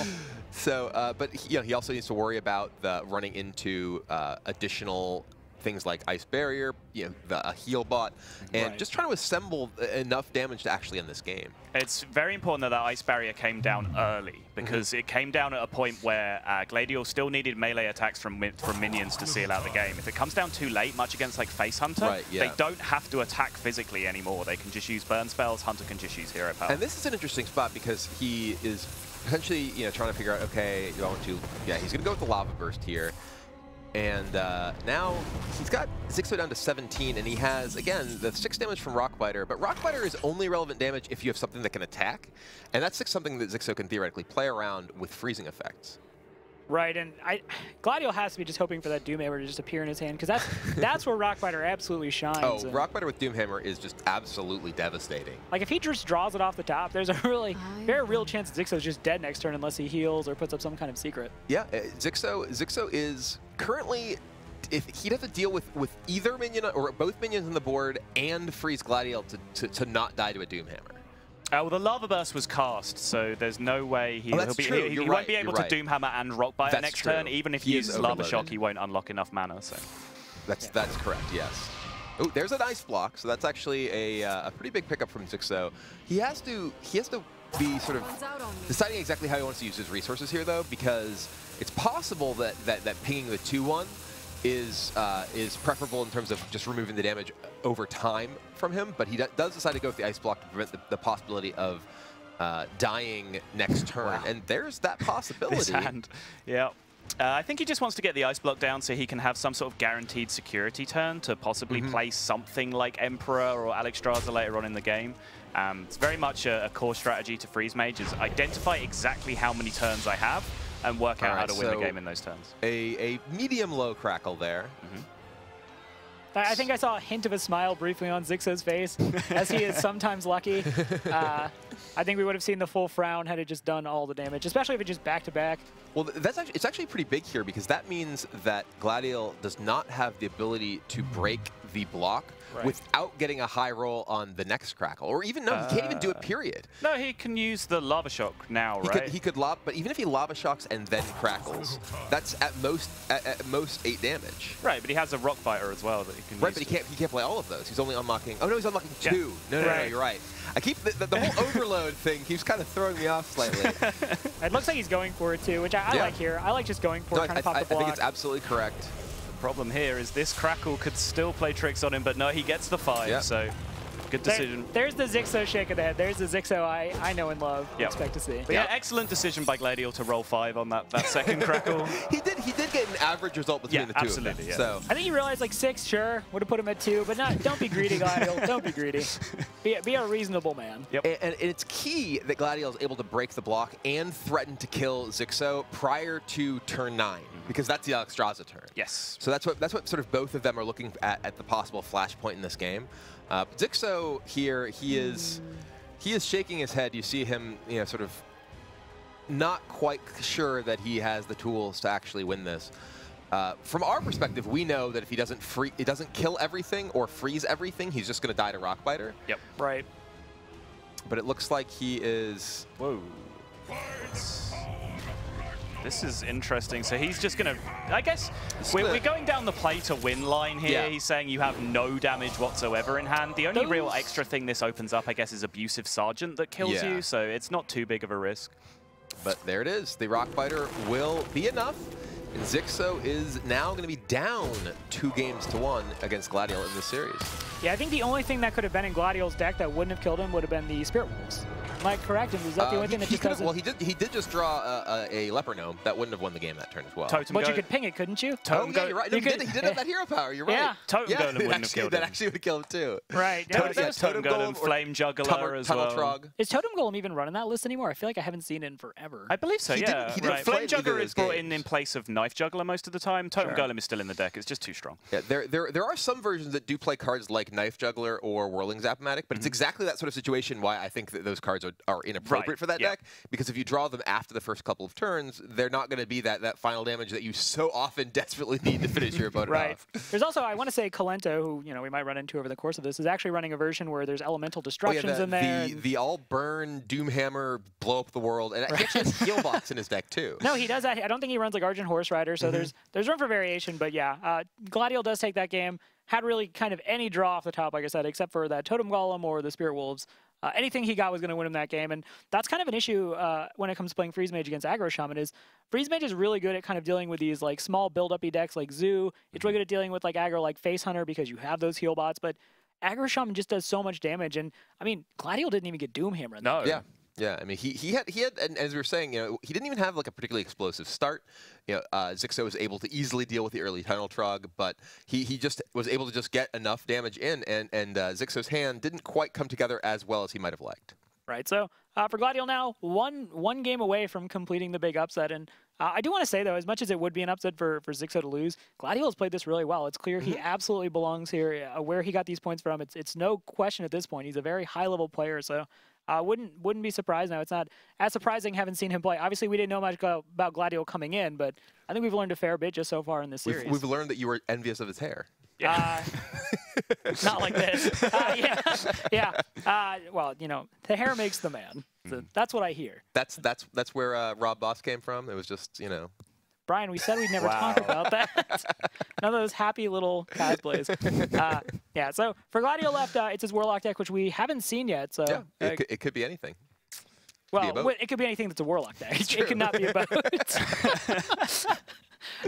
[SPEAKER 2] So, uh, but he, you know, he also needs to worry about the running into uh, additional things like ice barrier, you know, the, a heal bot, and
[SPEAKER 1] Right.
[SPEAKER 2] just trying to assemble enough damage to actually end this game.
[SPEAKER 3] It's very important that that ice barrier came down early because
[SPEAKER 2] Mm-hmm.
[SPEAKER 3] it came down at a point where uh, gladial still needed melee attacks from mi- from minions to seal out the game. If it comes down too late, much against like Face Hunter,
[SPEAKER 2] Right, yeah.
[SPEAKER 3] they don't have to attack physically anymore. They can just use burn spells. Hunter can just use hero power.
[SPEAKER 2] And this is an interesting spot because he is potentially, you know, trying to figure out, okay, do I want to, yeah, he's going to go with the lava burst here. And uh, now he's got Xixo down to 17, and he has, again, the 6 damage from Rockbiter. But Rockbiter is only relevant damage if you have something that can attack. And that's something that Xixo can theoretically play around with freezing effects.
[SPEAKER 1] Right, and I, gladial has to be just hoping for that Doomhammer to just appear in his hand because that's (laughs) that's where Rockbiter absolutely shines.
[SPEAKER 2] Oh,
[SPEAKER 1] and,
[SPEAKER 2] Rockbiter with Doomhammer is just absolutely devastating.
[SPEAKER 1] Like if he just draws it off the top, there's a really very real chance that Xixo's just dead next turn unless he heals or puts up some kind of secret.
[SPEAKER 2] Yeah, uh, Xixo, Xixo is currently, if he'd have to deal with, with either minion or both minions on the board and freeze gladial to, to, to not die to a Doomhammer.
[SPEAKER 3] Uh, well, the Lava Burst was cast, so there's no way he,
[SPEAKER 2] Oh,
[SPEAKER 3] will
[SPEAKER 2] that's
[SPEAKER 3] be,
[SPEAKER 2] true.
[SPEAKER 3] he, he
[SPEAKER 2] You're
[SPEAKER 3] won't
[SPEAKER 2] right.
[SPEAKER 3] be able
[SPEAKER 2] You're
[SPEAKER 3] to
[SPEAKER 2] right.
[SPEAKER 3] Doomhammer and Rockbiter
[SPEAKER 2] That's
[SPEAKER 3] next
[SPEAKER 2] true.
[SPEAKER 3] turn. Even if
[SPEAKER 2] He
[SPEAKER 3] he
[SPEAKER 2] is
[SPEAKER 3] uses Lava
[SPEAKER 2] overloaded.
[SPEAKER 3] Shock, he won't unlock enough mana. So
[SPEAKER 2] That's that's correct. Yes. Oh, there's an ice block, so that's actually a, uh, a pretty big pickup from Xixo. He has to he has to be sort of deciding exactly how he wants to use his resources here, though, because it's possible that that, that pinging the two one is uh, is preferable in terms of just removing the damage over time from him. But he does decide to go with the ice block to prevent the, the possibility of uh, dying next turn, and there's that (laughs) possibility.
[SPEAKER 3] this hand, yeah. Uh, I think he just wants to get the ice block down so he can have some sort of guaranteed security turn to possibly
[SPEAKER 2] Mm-hmm.
[SPEAKER 3] play something like Emperor or Alexstrasza later on in the game. Um, it's very much a, a core strategy to freeze mage is identify exactly how many turns I have and work out how to win
[SPEAKER 2] so-
[SPEAKER 3] the game in those turns.
[SPEAKER 2] A, a medium low crackle there.
[SPEAKER 1] I I think I saw a hint of a smile briefly on Xixo's face, (laughs) as he is sometimes lucky. Uh, I think we would have seen the full frown had it just done all the damage, especially if it just back to back.
[SPEAKER 2] Well, that's actually, it's actually pretty big here because that means that gladial does not have the ability to break the block
[SPEAKER 3] Right.
[SPEAKER 2] without getting a high roll on the next crackle, or even no, he can't even do it.
[SPEAKER 3] Uh,
[SPEAKER 2] Period.
[SPEAKER 3] No, he can use the Lava Shock now,
[SPEAKER 2] He
[SPEAKER 3] right?
[SPEAKER 2] could he could lob, but even if he lava shocks and then crackles, that's at most at, at most eight damage.
[SPEAKER 3] Right, but he has a Rock Biter as well that he can
[SPEAKER 2] Right,
[SPEAKER 3] use
[SPEAKER 2] but he can't he can't play all of those. He's only unlocking. Oh no, he's unlocking
[SPEAKER 3] Yeah.
[SPEAKER 2] two. No, no, no,
[SPEAKER 1] Right.
[SPEAKER 2] you're right. I keep the, the, the whole (laughs) overload thing keeps kind of throwing me off slightly. (laughs)
[SPEAKER 1] It looks like he's going for it too, which I, I
[SPEAKER 2] Yeah.
[SPEAKER 1] like here. I like just going for
[SPEAKER 2] No,
[SPEAKER 1] it,
[SPEAKER 2] I,
[SPEAKER 1] trying to pop
[SPEAKER 2] I
[SPEAKER 1] the block.
[SPEAKER 2] think it's absolutely correct.
[SPEAKER 3] Problem here is this Crackle could still play tricks on him, but no, he gets the five,
[SPEAKER 2] Yeah.
[SPEAKER 3] so good
[SPEAKER 1] There- there's the Xixo shake of the head. There's the Xixo I, I know and love.
[SPEAKER 3] Yep.
[SPEAKER 1] Expect to see.
[SPEAKER 3] But yeah, excellent decision by gladial to roll five on that, that second (laughs) Crackle.
[SPEAKER 2] He did he did get an average result between
[SPEAKER 3] Yeah,
[SPEAKER 2] the two
[SPEAKER 3] absolutely,
[SPEAKER 2] of them.
[SPEAKER 3] yeah.
[SPEAKER 2] So
[SPEAKER 1] I think he realized like six, sure, would have put him at two, but not. Don't be greedy, (laughs) gladial. don't be greedy. Be, be a reasonable man.
[SPEAKER 3] Yep.
[SPEAKER 2] And, and it's key that gladial is able to break the block and threaten to kill Xixo prior to turn nine, mm-hmm. because that's the Alexstrasza turn.
[SPEAKER 3] Yes.
[SPEAKER 2] So that's what that's what sort of both of them are looking at at the possible flashpoint in this game. Uh, Xixo here, he is he is shaking his head. You see him, you know, sort of not quite sure that he has the tools to actually win this. Uh, from our perspective, we know that if he doesn't free, it doesn't kill everything or freeze everything, he's just going to die to Rockbiter.
[SPEAKER 3] Yep.
[SPEAKER 1] Right.
[SPEAKER 2] But it looks like he is.
[SPEAKER 3] Whoa. This is interesting. So he's just going to, I guess, we're,
[SPEAKER 2] gonna-
[SPEAKER 3] we're going down the play to win line here.
[SPEAKER 2] Yeah.
[SPEAKER 3] He's saying you have no damage whatsoever in hand. The only real extra thing this opens up, I guess, is Abusive Sergeant that kills
[SPEAKER 2] Yeah.
[SPEAKER 3] you. So it's not too big of a risk.
[SPEAKER 2] But there it is. The rock Rockbiter will be enough. And Xixo is now going to be down two games to one against gladial in this series.
[SPEAKER 1] Yeah, I think the only thing that could have been in gladial's deck that wouldn't have killed him would have been the Spirit Wolves. Am I correct? And is that the
[SPEAKER 2] Uh,
[SPEAKER 1] only thing
[SPEAKER 2] he-
[SPEAKER 1] that
[SPEAKER 2] he
[SPEAKER 1] just
[SPEAKER 2] could've-
[SPEAKER 1] doesn't?
[SPEAKER 2] Well, he did. He did just draw a, a, a Leper Gnome that wouldn't have won the game that turn as well.
[SPEAKER 3] Totem
[SPEAKER 1] but you could ping it, couldn't you?
[SPEAKER 2] Oh, yeah, you're right. No,
[SPEAKER 1] you
[SPEAKER 2] he,
[SPEAKER 1] could-
[SPEAKER 2] did, he did have that hero power. You're (laughs) right.
[SPEAKER 1] Yeah.
[SPEAKER 3] Totem
[SPEAKER 2] yeah,
[SPEAKER 3] Golem
[SPEAKER 2] it
[SPEAKER 3] wouldn't (laughs) have
[SPEAKER 2] actually,
[SPEAKER 3] killed
[SPEAKER 2] that
[SPEAKER 3] him.
[SPEAKER 2] That actually would have killed him too.
[SPEAKER 1] Right. Yeah.
[SPEAKER 2] Totem-
[SPEAKER 1] Yeah,
[SPEAKER 2] yeah,
[SPEAKER 1] there's-
[SPEAKER 3] Totem
[SPEAKER 2] Totem
[SPEAKER 3] Golem,
[SPEAKER 2] Golem or
[SPEAKER 3] Flame Juggler
[SPEAKER 2] Tunnel,
[SPEAKER 3] as
[SPEAKER 2] Tunnel
[SPEAKER 3] well.
[SPEAKER 2] Trog.
[SPEAKER 1] Is Totem Golem even running that list anymore? I feel like I haven't seen it in forever.
[SPEAKER 3] I believe so,
[SPEAKER 2] He
[SPEAKER 3] yeah.
[SPEAKER 2] didn't- he didn't
[SPEAKER 3] right. Flame Juggler is brought in in place of Knife Juggler most of the time. Totem
[SPEAKER 1] Sure.
[SPEAKER 3] Golem is still in the deck. It's just too strong.
[SPEAKER 2] Yeah, there, there, there are some versions that do play cards like Knife Juggler or Whirling Zap-o-matic, but it's mm-hmm. exactly that sort of situation why I think that those cards are, are inappropriate
[SPEAKER 3] Right,
[SPEAKER 2] for that
[SPEAKER 3] yeah.
[SPEAKER 2] deck. Because if you draw them after the first couple of turns, they're not going to be that, that final damage that you so often (laughs) desperately need to finish your opponent
[SPEAKER 1] Right.
[SPEAKER 2] off.
[SPEAKER 1] There's also, I want to say, Kolento, who you know we might run into over the course of this, is actually running a version where there's elemental
[SPEAKER 2] Oh, yeah,
[SPEAKER 1] destructions
[SPEAKER 2] the,
[SPEAKER 1] in there.
[SPEAKER 2] the, the all burn Doomhammer blow up the world, and he actually has heal box in his deck too.
[SPEAKER 1] no, he does that. I don't think he runs like Argent Horse Rider,
[SPEAKER 2] Mm-hmm.
[SPEAKER 1] so there's there's room for variation. But yeah, uh, gladial does take that game. Had really kind of any draw off the top, like I said, except for that Totem Golem or the Spirit Wolves. Uh, anything he got was going to win him that game, and that's kind of an issue uh, when it comes to playing Freeze Mage against Aggro Shaman. Is Freeze Mage is really good at kind of dealing with these like small build-uppy decks like Zoo. It's really good at dealing with like aggro like Face Hunter because you have those heal bots, but Aggro Shaman just does so much damage, and I mean gladial didn't even get Doomhammer.
[SPEAKER 3] No.
[SPEAKER 2] Yeah. Yeah, I mean, he, he had he had, and as we were saying, you know, he didn't even have like a particularly explosive start. You know, uh, Xixo was able to easily deal with the early tunnel trogg, but he, he just was able to just get enough damage in, and and uh, Xixo's hand didn't quite come together as well as he might have liked.
[SPEAKER 1] right? So uh, for gladial now, one one game away from completing the big upset. And uh, I do want to say though, as much as it would be an upset for for Xixo to lose, gladial has played this really well. It's clear he absolutely belongs here. Uh, where he got these points from, it's it's no question at this point. He's a very high level player. So. Uh, wouldn't wouldn't be surprised now. It's not as surprising having seen him play. Obviously, we didn't know much about gladial coming in, but I think we've learned a fair bit just so far in this series.
[SPEAKER 2] We've, we've learned that you were envious of his hair. (laughs)
[SPEAKER 1] Uh, not like this. (laughs) Uh, yeah, (laughs) yeah. Uh, well, you know, the hair makes the man. So that's what I hear.
[SPEAKER 2] That's that's that's where uh, Rob Boss came from. It was just you know
[SPEAKER 1] Brian, we said we'd never talk about that. (laughs) None of those happy little cosplays. (laughs) Uh, yeah, so for gladial left, uh, it's his Warlock deck, which we haven't seen yet. So,
[SPEAKER 2] yeah,
[SPEAKER 1] uh,
[SPEAKER 2] it, could, it could be anything.
[SPEAKER 1] well,
[SPEAKER 2] be a boat.
[SPEAKER 1] wi- it could be anything that's a Warlock deck. (laughs) It
[SPEAKER 2] true.
[SPEAKER 1] could not be a boat.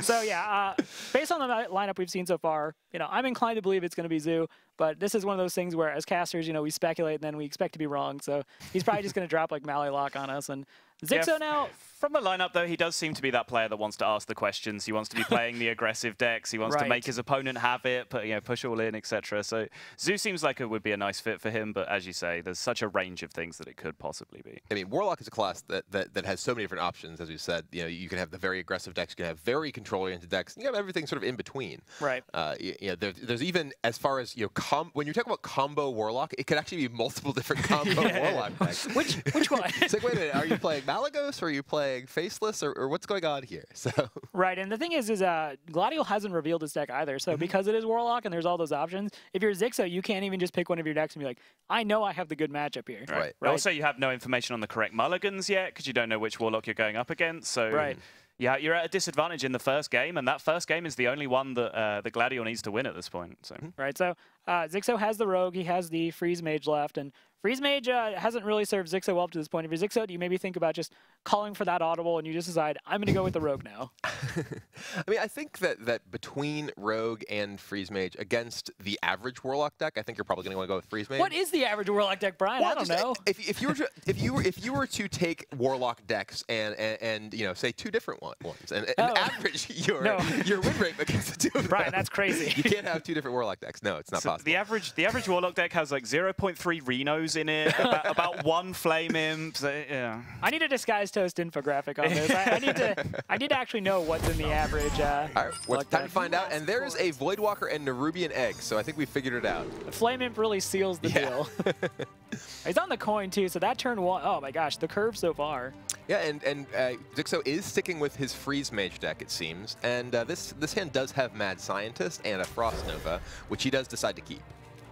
[SPEAKER 1] so yeah, uh, based on the lineup we've seen so far, you know, I'm inclined to believe it's going to be Zoo. But this is one of those things where, as casters, you know, we speculate and then we expect to be wrong. So he's probably just going to drop like Malylock on us. And
[SPEAKER 3] Xixo
[SPEAKER 1] now,
[SPEAKER 3] From the lineup, though, he does seem to be that player that wants to ask the questions. He wants to be (laughs) playing the aggressive decks. He wants to make his opponent have it, put, you know, push all in, etc. So Zoo seems like it would be a nice fit for him, but as you say, there's such a range of things that it could possibly be.
[SPEAKER 2] I mean, Warlock is a class that, that, that has so many different options, as we said. You know, you can have the very aggressive decks, you can have very control-oriented decks, and you have everything sort of in between.
[SPEAKER 1] Right.
[SPEAKER 2] Uh, you, you know, there, there's even as far as you know, com- when you talk about combo Warlock, it could actually be multiple different (laughs) combo Warlock decks.
[SPEAKER 1] which which one? (laughs)
[SPEAKER 2] It's like, wait a minute, are you playing Malygos or are you playing Faceless or, or what's going on here? (laughs) So,
[SPEAKER 1] Right, and the thing is, is uh, gladial hasn't revealed his deck either.
[SPEAKER 2] Mm-hmm.
[SPEAKER 1] So because it is Warlock and there's all those options, if you're Xixo, you can't even just pick one of your decks and be like, I know I have the good matchup here.
[SPEAKER 2] Right.
[SPEAKER 3] But Also, you have no information on the correct mulligans yet because you don't know which warlock you're going up against. So
[SPEAKER 1] Right.
[SPEAKER 3] yeah, you're at a disadvantage in the first game, and that first game is the only one that uh, the gladial needs to win at this point. So
[SPEAKER 2] Mm-hmm.
[SPEAKER 1] Right. So uh, Xixo has the Rogue, he has the Freeze Mage left, and Freeze Mage uh, hasn't really served Xixo well up to this point. If you're Xixo, do you maybe think about just calling for that audible and you just decide, I'm going to go with the Rogue now? (laughs)
[SPEAKER 2] I mean, I think that, that between Rogue and Freeze Mage against the average Warlock deck, I think you're probably going to want to go with Freeze Mage.
[SPEAKER 1] What is the average Warlock deck, Brian?
[SPEAKER 2] Well,
[SPEAKER 1] I don't
[SPEAKER 2] just,
[SPEAKER 1] know.
[SPEAKER 2] If, if you were to, if you were if you were to take Warlock decks and and, and you know say two different one, ones and, and
[SPEAKER 1] Oh.
[SPEAKER 2] average (laughs) your
[SPEAKER 1] No.
[SPEAKER 2] your win rate against the two of
[SPEAKER 1] Brian,
[SPEAKER 2] them,
[SPEAKER 1] that's crazy.
[SPEAKER 2] You can't have two different Warlock decks. No, it's not
[SPEAKER 3] So
[SPEAKER 2] possible.
[SPEAKER 3] the average the average Warlock deck has like 0.3 Renos in it, about, about (laughs) one Flame Imp. So, yeah.
[SPEAKER 1] I need a disguised toast infographic on this. I, I need to. I need to actually know what's in the (laughs) average. Uh,
[SPEAKER 2] All right, well,
[SPEAKER 1] like
[SPEAKER 2] time to find out. And there's a Voidwalker and Nerubian egg, so I think we figured it out.
[SPEAKER 1] The flame Imp really seals the
[SPEAKER 2] Yeah.
[SPEAKER 1] deal. (laughs) He's on the coin too, so that turn one oh my gosh, the curve so far.
[SPEAKER 2] Yeah, and and uh, Xixo is sticking with his Freeze Mage deck, it seems. And uh, this this hand does have Mad Scientist and a Frost Nova, which he does decide to keep.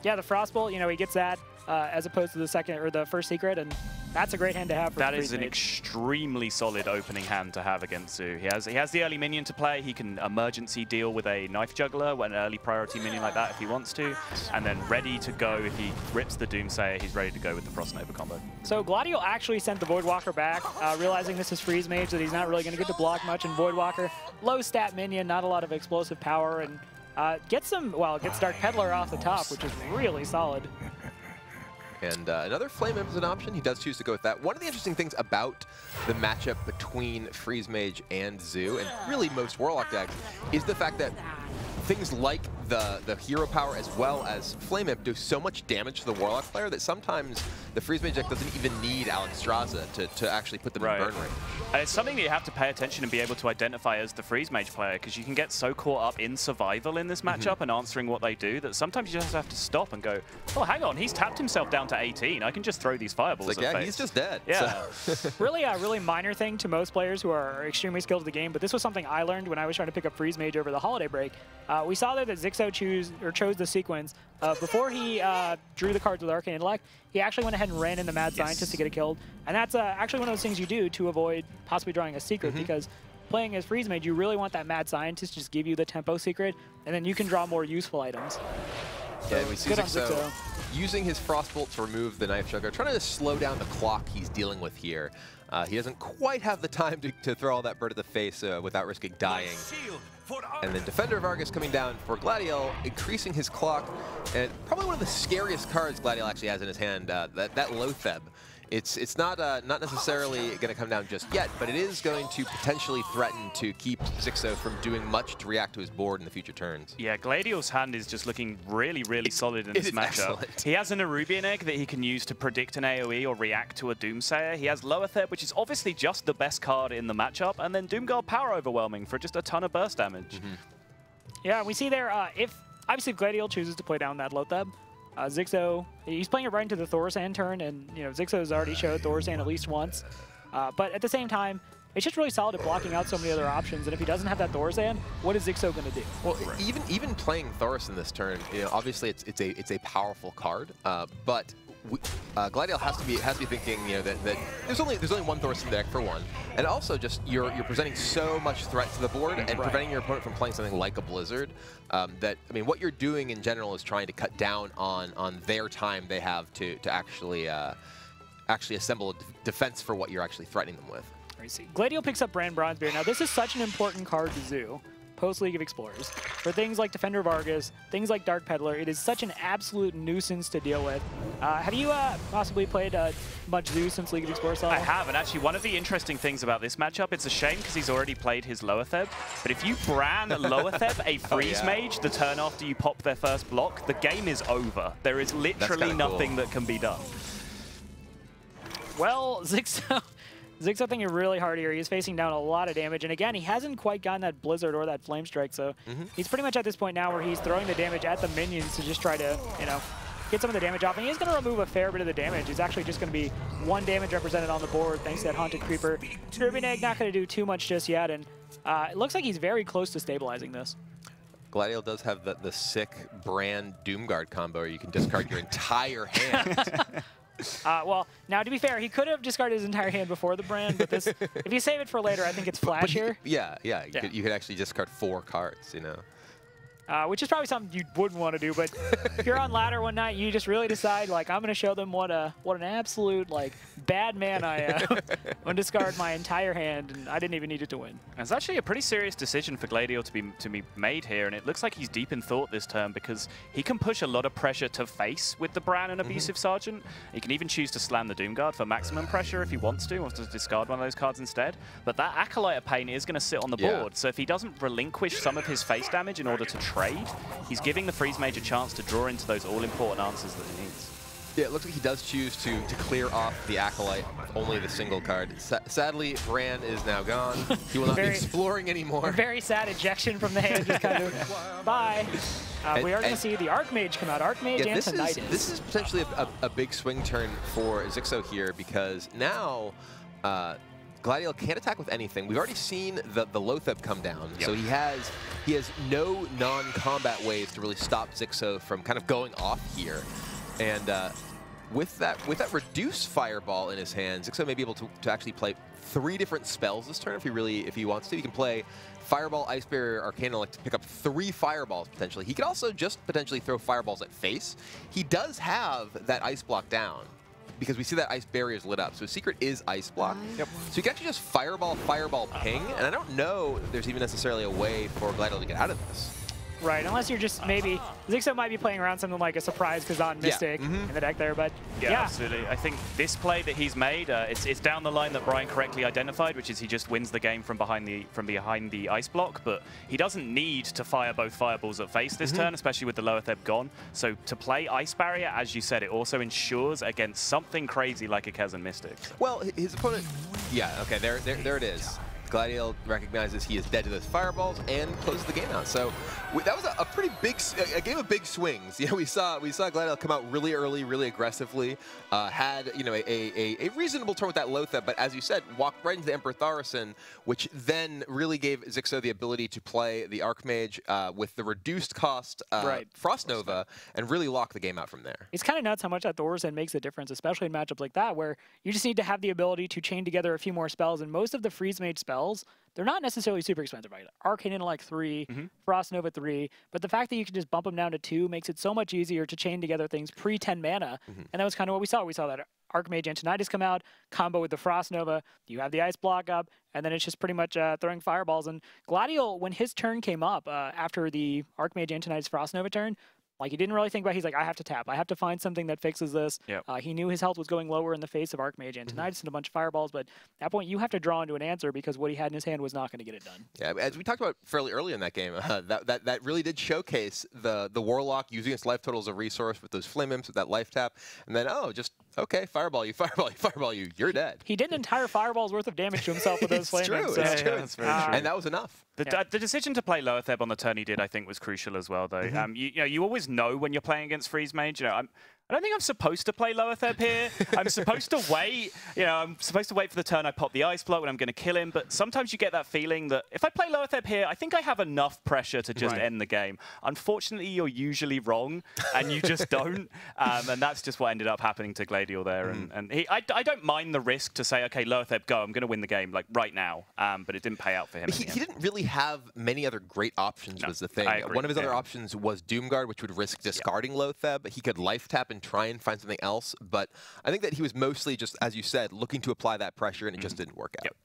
[SPEAKER 1] Yeah, the Frostbolt, you know, he gets that uh, as opposed to the second or the first secret, and that's a great hand to have for
[SPEAKER 3] That
[SPEAKER 1] Freeze
[SPEAKER 3] an
[SPEAKER 1] Mage.
[SPEAKER 3] extremely solid opening hand to have against Zoo. He has he has the early minion to play. He can emergency deal with a knife juggler, an early priority minion like that if he wants to, and then ready to go if he rips the Doomsayer. He's ready to go with the Frost Nova combo.
[SPEAKER 1] So gladial actually sent the Voidwalker back, uh, realizing this is Freeze Mage, that he's not really going to get to block much, and Voidwalker, low stat minion, not a lot of explosive power, and uh, gets some, well, gets Dark Peddler off the top, which is really solid.
[SPEAKER 2] And uh, another Flame Imp is an option. He does choose to go with that. One of the interesting things about the matchup between Freeze Mage and Zoo, and really most Warlock decks, is the fact that things like the, the hero power as well as Flame Imp do so much damage to the Warlock player that sometimes the Freeze Mage deck doesn't even need Alexstrasza to, to actually put them
[SPEAKER 3] Right.
[SPEAKER 2] in burn range.
[SPEAKER 3] And it's something that you have to pay attention and be able to identify as the freeze mage player because you can get so caught up in survival in this
[SPEAKER 2] Mm-hmm.
[SPEAKER 3] matchup and answering what they do that sometimes you just have to stop and go, oh, hang on, he's tapped himself down to 18. I can just throw these fireballs
[SPEAKER 2] It's like,
[SPEAKER 3] at
[SPEAKER 2] yeah,
[SPEAKER 3] face.
[SPEAKER 2] he's just dead.
[SPEAKER 3] Yeah.
[SPEAKER 2] So- (laughs) (laughs)
[SPEAKER 1] really a really minor thing to most players who are extremely skilled at the game, but this was something I learned when I was trying to pick up Freeze Mage over the holiday break. Uh, we saw there that Xixo choose or chose the sequence uh, before he uh, drew the cards with Arcane Intellect. He actually went ahead and ran in the Mad Scientist to get it killed, and that's uh, actually one of those things you do to avoid possibly drawing a secret
[SPEAKER 2] Mm-hmm.
[SPEAKER 1] because. Playing as Freeze Mage, you really want that Mad Scientist to just give you the tempo secret, and then you can draw more useful items.
[SPEAKER 2] Yeah, we see
[SPEAKER 1] good
[SPEAKER 2] Xixo
[SPEAKER 1] Xixo.
[SPEAKER 2] using his Frostbolt to remove the Knife Juggler, trying to slow down the clock he's dealing with here. Uh, he doesn't quite have the time to, to throw all that bird at the face uh, without risking dying. And then Defender of Argus coming down for gladial, increasing his clock. And probably one of the scariest cards gladial actually has in his hand, uh, that, that Loatheb. It's, it's not, uh, not necessarily going to come down just yet, but it is going to potentially threaten to keep Xixo from doing much to react to his board in the future turns.
[SPEAKER 3] Yeah, gladial's hand is just looking really, really solid in
[SPEAKER 2] it
[SPEAKER 3] this matchup.
[SPEAKER 2] excellent.
[SPEAKER 3] He has an Nerubian Egg that he can use to predict an AoE or react to a Doomsayer. He has Loatheb, which is obviously just the best card in the matchup, and then Doomguard Power Overwhelming for just a ton of burst damage.
[SPEAKER 1] Yeah, we see there, uh, if obviously if gladial chooses to play down that Loatheb, uh, Xixo, he's playing it right into the Thaurissan turn, and you know Xixo's already showed Thaurissan at least once. Uh, but at the same time, it's just really solid at blocking out so many other options. And if he doesn't have that Thaurissan, what is Xixo going to do?
[SPEAKER 2] Well, even even playing Thoris in this turn, you know, obviously it's it's a it's a powerful card, uh, but we, uh, gladial has to be has to be thinking, you know, that, that there's only there's only one Thoris in the deck for one, and also just you're you're presenting so much threat to the board and preventing your opponent from playing something like a Blizzard. Um, that I mean, what you're doing in general is trying to cut down on on their time they have to to actually uh, actually assemble a d- defense for what you're actually threatening them with.
[SPEAKER 1] I see. gladial picks up Bran Bronzebeard. Now, this is such an important card to Zoo, post League of Explorers. For things like Defender of Argus, things like Dark Peddler, it is such an absolute nuisance to deal with. Uh, have you uh, possibly played uh, much Zoo since League of Explorers?
[SPEAKER 3] I have, and actually one of the interesting things about this matchup, it's a shame because he's already played his Loatheb, but if you Bran (laughs) Loatheb a Freeze
[SPEAKER 2] yeah.
[SPEAKER 3] Mage the turn after you pop their first block, the game is over. There is literally
[SPEAKER 2] kinda cool.
[SPEAKER 3] nothing that can be done.
[SPEAKER 1] Well, (laughs) Xixo, Xixo thinking really hard here. He's facing down a lot of damage, and again, he hasn't quite gotten that Blizzard or that Flame Strike, so he's pretty much at this point now where he's throwing the damage at the minions to just try to, you know, get some of the damage off. And he's going to remove a fair bit of the damage. It's actually just going to be one damage represented on the board thanks to that Haunted Creeper. Nerubian Egg not going to do too much just yet, and uh, it looks like he's very close to stabilizing this.
[SPEAKER 2] gladial does have the, the sick Bran Doomguard combo where you can discard your (laughs) entire hand. (laughs)
[SPEAKER 1] Uh, well, now to be fair, he could have discarded his entire hand before the Bran, but this, if you save it for later, I think it's
[SPEAKER 2] But he-
[SPEAKER 1] flashier.
[SPEAKER 2] yeah, yeah. You, Could, you could actually discard four cards, you know.
[SPEAKER 1] Uh, which is probably something you wouldn't want to do. But if you're on ladder one night, you just really decide like I'm going to show them what a what an absolute like bad man I am. I'm going to discard my entire hand, and I didn't even need it to win.
[SPEAKER 3] It's actually a pretty serious decision for gladial to be to be made here, and it looks like he's deep in thought this turn because he can push a lot of pressure to face with the Bran and Abusive Sergeant. He can even choose to slam the Doomguard for maximum pressure if he wants to, wants to discard one of those cards instead. But that Acolyte of Pain is going to sit on the
[SPEAKER 2] Yeah.
[SPEAKER 3] board, so if he doesn't relinquish some of his face damage in order to trade, he's giving the Freeze Mage a chance to draw into those all-important answers that he needs.
[SPEAKER 2] Yeah, it looks like he does choose to to clear off the Acolyte with only the single card. Sa sadly, Bran is now gone. (laughs) He will not
[SPEAKER 1] Very-
[SPEAKER 2] be exploring anymore. (laughs)
[SPEAKER 1] very sad ejection from the hand, just kind of (laughs) bye. Uh,
[SPEAKER 2] And-
[SPEAKER 1] we are going to see the Archmage come out. Archmage
[SPEAKER 2] Yeah, this is
[SPEAKER 1] Antonidas.
[SPEAKER 2] this is potentially a, a, a big swing turn for Xixo here because now uh, gladial can't attack with anything. We've already seen the the Loatheb come down, so he has he has no non-combat ways to really stop Xixo from kind of going off here, and. Uh, with that, with that reduced fireball in his hand, Xixo may be able to, to actually play three different spells this turn if he really if he wants to. He can play Fireball, Ice Barrier, Arcana like to pick up three fireballs potentially. He could also just potentially throw fireballs at face. He does have that ice block down because we see that ice barrier is lit up. So secret is ice block.
[SPEAKER 3] Yep.
[SPEAKER 2] So you can actually just fireball, fireball, ping, uh-huh. and I don't know if there's even necessarily a way for gladial to get out of this.
[SPEAKER 1] Right, unless you're just maybe Xixo might be playing around something like a surprise Kezan
[SPEAKER 2] Yeah,
[SPEAKER 1] Mystic
[SPEAKER 2] mhm.
[SPEAKER 1] in the deck there, but
[SPEAKER 3] Yeah,
[SPEAKER 1] yeah,
[SPEAKER 3] absolutely. I think this play that he's made, uh, it's, it's down the line that Brian correctly identified, which is he just wins the game from behind the from behind the ice block. But he doesn't need to fire both fireballs at face this turn, especially with the Loatheb gone. So to play ice barrier, as you said, it also ensures against something crazy like a Kezan Mystic.
[SPEAKER 2] Well, his opponent. Yeah. Okay. There, there, there it is. Gladiel recognizes he is dead to those fireballs and closes the game out. So we, that was a, a pretty big, a, a game of big swings. (laughs) You know, we saw we saw gladial come out really early, really aggressively. Uh, had you know a, a, a reasonable turn with that Lotha, but as you said, walked right into the Emperor Thaurissan, which then really gave Xixo the ability to play the Archmage uh, with the reduced cost uh,
[SPEAKER 1] Right.
[SPEAKER 2] Frost Nova and really lock the game out from there.
[SPEAKER 1] it's kind of nuts how much that Thaurissan makes a difference, especially in matchups like that, where you just need to have the ability to chain together a few more spells. And most of the freeze mage spells, they're not necessarily super expensive, right? Arcane Intellect 3, Frost Nova 3, but the fact that you can just bump them down to 2 makes it so much easier to chain together things pre 10 mana. And that was kind of what we saw. We saw that Archmage Antonidas come out, combo with the Frost Nova, you have the Ice Block up, and then it's just pretty much uh, throwing fireballs. And gladial, when his turn came up uh, after the Archmage Antonidas Frost Nova turn, like he didn't really think about. It. He's like, I have to tap. I have to find something that fixes this.
[SPEAKER 3] Yep.
[SPEAKER 1] Uh, he knew his health was going lower in the face of Archmage Antonidas mm and a bunch of fireballs, but at that point you have to draw into an answer because what he had in his hand was not going to get it done.
[SPEAKER 2] Yeah, as we talked about fairly early in that game, (laughs) uh, that, that that really did showcase the the warlock using its life total as a resource with those flame imps with that life tap, and then oh, just okay, fireball you, (laughs) fireball you, fireball you, you're dead.
[SPEAKER 1] He did an entire fireball's worth of damage to himself with (laughs) those
[SPEAKER 2] It's
[SPEAKER 1] flame
[SPEAKER 2] true,
[SPEAKER 1] Imps,
[SPEAKER 2] it's
[SPEAKER 1] so-
[SPEAKER 2] true.
[SPEAKER 3] Yeah, that's very
[SPEAKER 1] Uh,
[SPEAKER 3] true.
[SPEAKER 2] And that was enough.
[SPEAKER 3] The,
[SPEAKER 1] Yeah.
[SPEAKER 3] the decision to play Loatheb on the turn he did, I think, was crucial as well, though. Um, you, you know, you always know when you're playing against Freeze Mage. You know, I'm, I don't think I'm supposed to play Loatheb here. I'm supposed to wait. You know, I'm supposed to wait for the turn I pop the Ice Block when I'm going to kill him. But sometimes you get that feeling that if I play Loatheb here, I think I have enough pressure to just
[SPEAKER 1] Right.
[SPEAKER 3] end the game. Unfortunately, you're usually wrong, and you just don't. (laughs) Um, and that's just what ended up happening to gladial there. And, and he, I, I don't mind the risk to say, okay, Loatheb, go. I'm going to win the game like right now. Um, but it didn't pay out for him.
[SPEAKER 2] He, he didn't really have many other great options.
[SPEAKER 3] No,
[SPEAKER 2] was the thing. One of his other options was Doomguard, which would risk discarding Loatheb. He could life tap and try and find something else, but I think that he was mostly just, as you said, looking to apply that pressure, and it just didn't work out.
[SPEAKER 3] Yep.